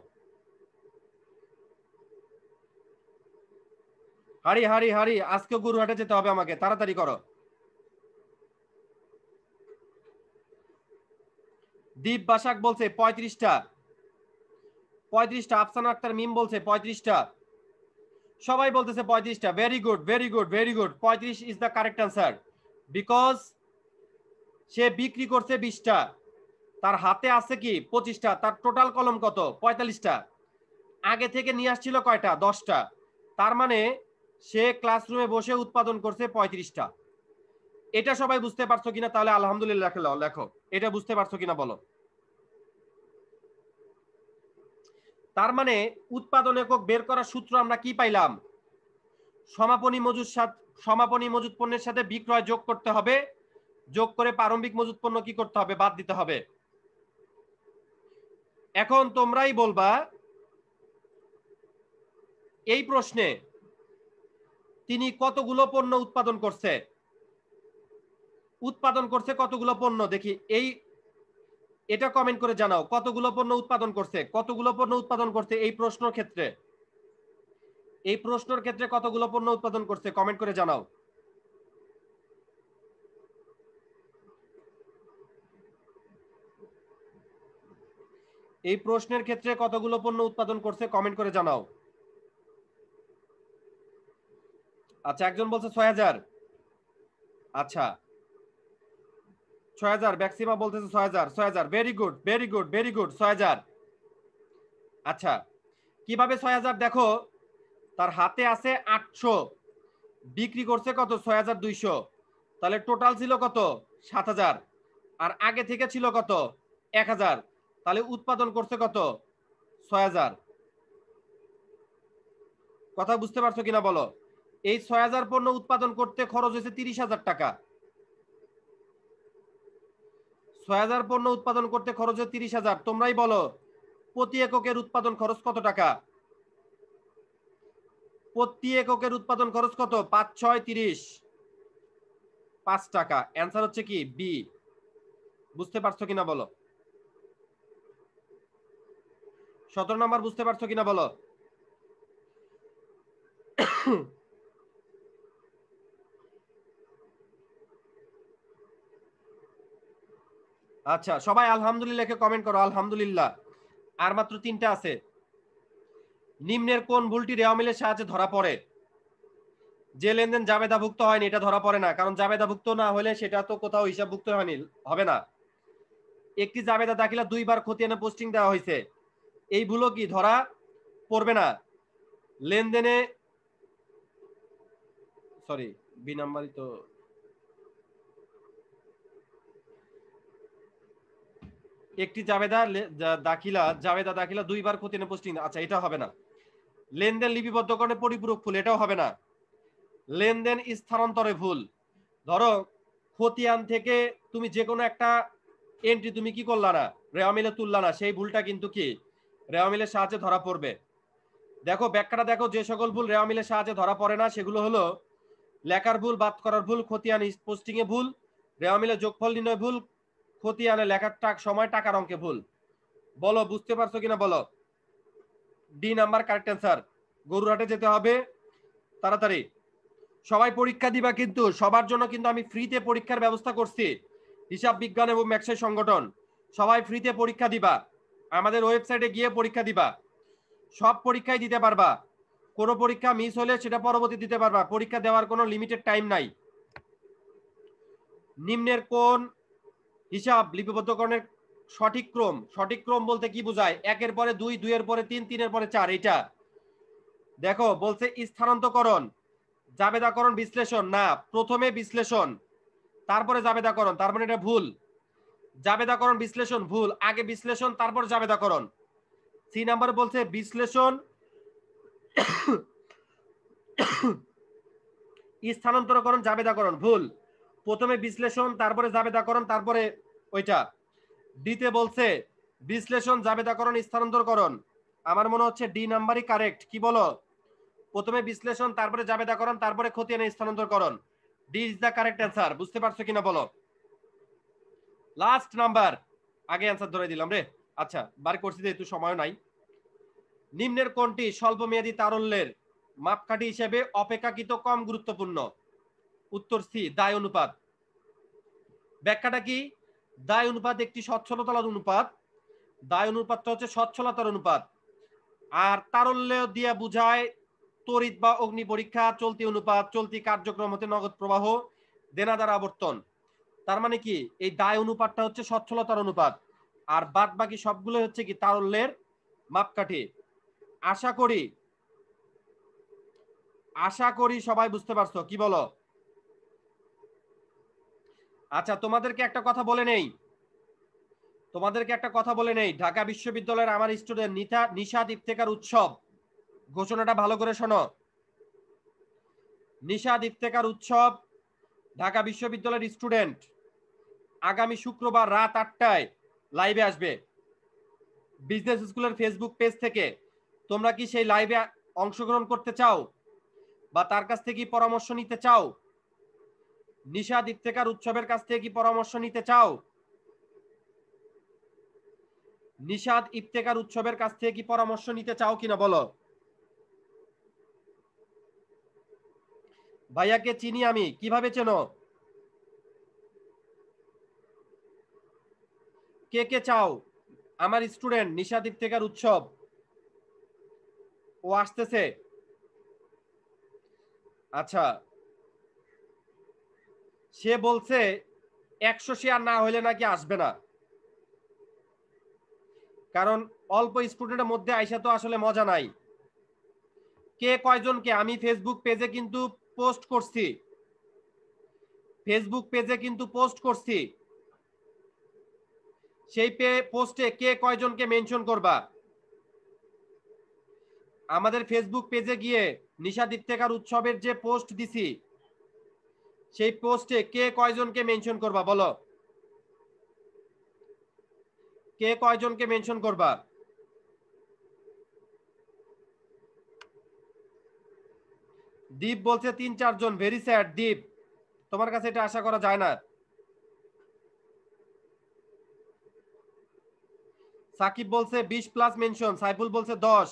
হারি হারি হারি আজকে গুরুহাটে যেতে হবে আমাকে, তাড়াতাড়ি করো। দীপ বাসাক বলছে, পঁয়ত্রিশটা। পঁয়ত্রিশটা, আফসানা আক্তার মিম বলছে, পঁয়ত্রিশটা। সবাই বলতেছে পঁয়ত্রিশটা। Very good very good very good পঁয়ত্রিশ is the correct answer because সে বিক্রি করছে বিশটা। তার হাতে আছে কি? পঁচিশটা। তার টোটাল কলম কত? পঁয়তাল্লিশটা। আগে থেকে নিয়ে আসছিল কয়টা? দশটা। তার মানে সে ক্লাসরুমে বসে উৎপাদন করছে পঁয়ত্রিশটা। এটা সবাই বুঝতে পারছ কিনা? তাহলে আলহামদুলিল্লাহ লেখো এটা বুঝতে পারছ কিনা বলো? তার মানে উৎপাদন একক বের করার সূত্র আমরা কি পাইলাম? সমাপনী মজুদ সমাপনী মজুদ পণ্যের সাথে বিক্রয় যোগ করতে হবে। যোগ করে প্রারম্ভিক মজুদ পণ্য কি করতে হবে? বাদ দিতে হবে। এখন তোমরাই বলবা, এই প্রশ্নে তিনি কতগুলো পণ্য উৎপাদন করছে? উৎপাদন করছে কতগুলো পণ্য? দেখি, এই, এটা কমেন্ট করে জানাও। কতগুলো পণ্য উৎপাদন করছে? কতগুলো পণ্য উৎপাদন করছে এই প্রশ্নের ক্ষেত্রে? এই প্রশ্নের ক্ষেত্রে কতগুলো পণ্য উৎপাদন করছে? কমেন্ট করে জানাও। এই প্রশ্নের ক্ষেত্রে কতগুলো পণ্য উৎপাদন করছে? কমেন্ট করে জানাও। আচ্ছা একজন বলছে ছয় হাজার। আচ্ছা। ছয় হাজার, ম্যাক্সিমা বলতেছে ছয় হাজার ছয় হাজার। Very good very good very good ছয় হাজার। আচ্ছা কীভাবে ছয় হাজার? দেখো, তার হাতে আছে আটশো। বিক্রি করছে কত? ছয় হাজার দুইশো। তাহলে টোটাল ছিল কত? সাত হাজার। আর আগে থেকে ছিল কত? এক হাজার। তাহলে উৎপাদন করছে কত? ছয় হাজার। কথা বুঝতে পারছ কিনা বলো? এই ছয় হাজার পণ্য উৎপাদন করতে খরচ হয়েছে তিরিশ হাজার টাকা। ছয় হাজার পণ্য উৎপাদন করতে খরচ হয়েছে তিরিশ হাজার। তোমরাই বলো, প্রতি এককের উৎপাদন খরচ কত টাকা? প্রতি এককের উৎপাদন খরচ কত? পাঁচ, ছয়, তিরিশ। পাঁচ টাকা। অ্যান্সার হচ্ছে কি? বি। বুঝতে পারছ কিনা বলো? সতেরো নম্বর বুঝতে পারছ কিনা বলো? আচ্ছা সবাই আলহামদুলিল্লাহ কমেন্ট করো, আলহামদুলিল্লাহ। আর মাত্র তিনটা আছে। নিম্নের কোন ভুলটি রেওয়া মিলের সাহায্যে ধরা পড়ে? যে লেনদেন জাবেদাভুক্ত হয়নি, এটা ধরা পড়ে না, কারণ জাবেদাভুক্ত না হলে সেটা তো কোথাও হিসাবভুক্ত হয়নি, হবে না। একটি জাবেদা দাখিলা দুইবার খতিয়ানে পোস্টিং দেওয়া হয়েছে। এই ভুলও কি ধরা পড়বে না? লেনদেনে সরি বি নাম্বারই তো একটি জাবেদা দাখিলা জাবেদা দাখিলা দুইবার খতিয়ানে পোস্টিং আচ্ছা এটা হবে না। লেনদেন লিপিবদ্ধকরণে পরিপূরক ভুল, এটাও হবে না। লেনদেন স্থানান্তরে ভুল। ধরো, খতিয়ান থেকে তুমি যে কোনো একটা এন্ট্রি তুমি কি করলা না? রেওয়ামিলে তুললা না। সেই ভুলটা কিন্তু কি? রেওয়ামিলের সাহায্যে ধরা পড়বে। দেখো, ব্যাখ্যাটা দেখো, যে সকল ভুল রেওয়ামিলের সাহায্যে ধরা পড়ে না, সেগুলো হলো লেখার ভুল, বাদ করার ভুল, খতিয়ান পোস্টিং এ ভুল রেওয়ামিলে যোগফল নির্ণয় ভুল খতিয়ানে লেখার টাক সময় টাকার অঙ্কে ভুল। বলো, বুঝতে পারছ কিনা বলো? ডি নাম্বার কারেক্ট অ্যান্সার গরুরহাটে যেতে হবে। তাড়াতাড়ি। সবাই পরীক্ষা দিবা কিন্তু, সবার জন্য কিন্তু আমি ফ্রিতে পরীক্ষার ব্যবস্থা করছি। হিসাব বিজ্ঞান এবং ম্যাক্সের সংগঠন। সবাই ফ্রিতে পরীক্ষা দিবা। আমাদের ওয়েবসাইটে গিয়ে পরীক্ষা দিবা। সব পরীক্ষাই দিতে পারবা। কোনো পরীক্ষা মিস হলে সেটা পরবর্তী দিতে পারবা। পরীক্ষা দেওয়ার কোনো লিমিটেড টাইম নাই। নিম্নের কোন হিসাব লিপিবদ্ধকরণের সঠিক ক্রম সঠিক ক্রম বলতে কি বোঝায়? একের পরে দুই, দুইয়ের পরে তিন, তিনের পরে চার এটা দেখো, বলছে স্থানান্তকরণ, জাবেদাকরণ, বিশ্লেষণ। না, প্রথমে বিশ্লেষণ, তারপরে জাবেদাকরণ তার মানে এটা ভুল। জাবেদাকরণ, বিশ্লেষণ, ভুল। আগে বিশ্লেষণ, তারপর জাবেদাকরণ। সি নাম্বার বলছে বিশ্লেষণ, স্থানান্তরকরণ, জাবেদাকরণ, ভুল। প্রথমে বিশ্লেষণ, তারপরে জাবেদাকরণ তারপরে ওইটা। ডিতে বলছে, বিশ্লেষণ জাবেদাকরণ স্থানান্তরকরণ আমার মনে হচ্ছে ডি নাম্বারই কারেক্ট। কি বলো? প্রথমে বিশ্লেষণ, তারপরে জাবেদাকরণ তারপরে খতিয়ানে স্থানান্তরকরণ D is the correct answer, বুঝতে পারছ কিনা বলো? Last number. আগে অ্যান্সার ধরে দিলাম রে। আচ্ছা বার করছি যেহেতু সময় নাই। নিম্নের কোনটি স্বল্প মেয়াদী তারল্যের মাপকাঠি হিসেবে অপেক্ষাকৃত কম গুরুত্বপূর্ণ? উত্তর সি, দায় অনুপাত। ব্যাখ্যাটা কি? দায় অনুপাত একটি সচ্ছলতার অনুপাত। দায় অনুপাতটা হচ্ছে সচ্ছলতার অনুপাত। আর তারল্য দিয়ে বুঝায় তড়িৎ বা অগ্নি পরীক্ষা, চলতি অনুপাত, চলতি কার্যক্রম হতে নগদ প্রবাহ, দেনাদার আবর্তন। তার মানে কি? এই দায় অনুপাতটা হচ্ছে সচ্ছলতার অনুপাত। আর বাদ বাকি সবগুলো হচ্ছে কি? তারল্যের মাপকাঠি। আশা করি আশা করি সবাই বুঝতে পারছ। কি বলো? আচ্ছা তোমাদেরকে একটা কথা বলে নেই। তোমাদেরকে একটা কথা বলে নেই। ঢাকা বিশ্ববিদ্যালয়ের আমার স্টুডেন্ট নিতা নিশাদ ইফতেকার উৎসব। ঘোষণাটা ভালো করে শোনো। নিশাদ ইফতেকার উৎসব, ঢাকা বিশ্ববিদ্যালয়ের স্টুডেন্ট আগামী শুক্রবার রাত আটটায় লাইভে আসবে। বিজনেস স্কুলের ফেসবুক পেজ থেকে। তোমরা কি সেই লাইভে অংশগ্রহণ করতে চাও? বা তার কাছ থেকে পরামর্শ নিতে চাও? নিশাদ ইফতেকার উৎসবের কাছ থেকে কি পরামর্শ নিতে চাও? নিষাদ ইফতেকার উৎসবের কাছ থেকে কি পরামর্শ নিতে চাও কিনা বলো? ভাইয়াকে চিনি আমি, কীভাবে চেনো? কে কে চাও? আমার স্টুডেন্ট নিশাদ ইফতেকার উৎসব। ও আসতেছে। আচ্ছা সে বলছে, একশো শেয়ার না হলে নাকি আসবে না। কারণ অল্প স্টুডেন্টের মধ্যে আইসা তো আসলে মজা নাই। কে কয়জনকে? আমি ফেসবুক পেজে কিন্তু পোস্ট করছি। ফেসবুক পেজে কিন্তু পোস্ট করছি। সেই পে পোস্টে কে কয়জনকে মেনশন করবা? আমাদের ফেসবুক পেজে গিয়ে নিশাদ ইফতেকার উৎসবের যে পোস্ট দিছি সেই পোস্টে কে কয়জনকে মেনশন করবা, বলো? কে কয়জনকে মেনশন করবা? দীপ বলছে তিন, চারজন। Very sad Deep. তোমার কাছে এটা আশা করা যায় না। সাকিব বলছে বিশ প্লাস মেনশন সাইফুল বলছে দশ।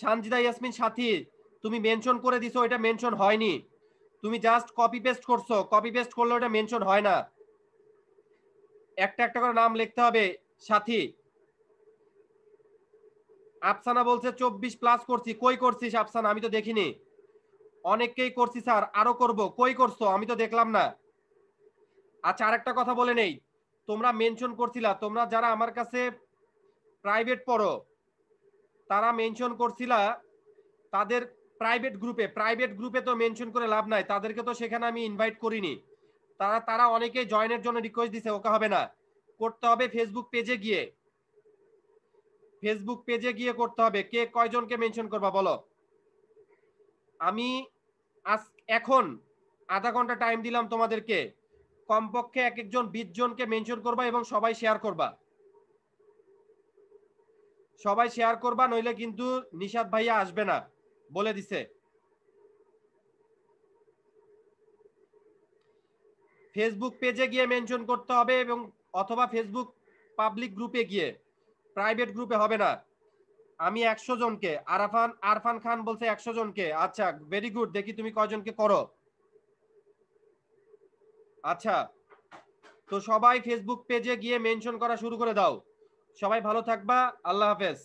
সানজিদা ইয়াসমিন সাথী, তুমি মেনশন করে দিছো, এটা মেনশন হয়নি। তুমি জাস্ট কপি পেস্ট করছ কপি পেস্ট করলে ওটা মেনশন হয় না। একটা একটা করে নাম লিখতে হবে, সাথী। আফসানা বলছে, চব্বিশ প্লাস করছি, কই করছিস আফসানা? আমি তো দেখিনি। অনেককেই করছি স্যার, আরও করব। কই করছ? আমি তো দেখলাম না। আচ্ছা আরেকটা কথা বলে নেই। তোমরা মেনশন করছিলা, তোমরা যারা আমার কাছে প্রাইভেট পড়ো, তারা মেনশন করছিলা, তাদের প্রাইভেট গ্রুপে প্রাইভেট গ্রুপে তো মেনশন করে লাভ নাই। তাদেরকে তো সেখানে আমি ইনভাইট করিনি। তারা তারা অনেকেই জয়েনের জন্য রিকোয়েস্ট দিছে, ওকে হবে না। করতে হবে ফেসবুক পেজে গিয়ে। ফেসবুক পেজে গিয়ে করতে হবে। কে কয়জনকে মেনশন করবা বলো? আমি আজ, এখন আধা ঘণ্টা টাইম দিলাম তোমাদেরকে। কমপক্ষে এক একজন বিশ জনকে মেনশন করবা এবং সবাই শেয়ার করবা। সবাই শেয়ার করবা, নইলে কিন্তু নিশাদ ভাইয়া আসবে না। বলে দিছে। ফেসবুক পেজে গিয়ে মেনশন করতে হবে এবং অথবা ফেসবুক পাবলিক গ্রুপে গিয়ে প্রাইভেট গ্রুপে হবে না। আমি একশো জনকে, আরাফান, আরফান খান বলছে একশো জনকে। আচ্ছা ভেরি গুড দেখি তুমি কয়জনকে করো। আচ্ছা তো সবাই ফেসবুক পেজে গিয়ে মেনশন করা শুরু করে দাও। সবাই ভালো থাকবা, আল্লাহ হাফেজ।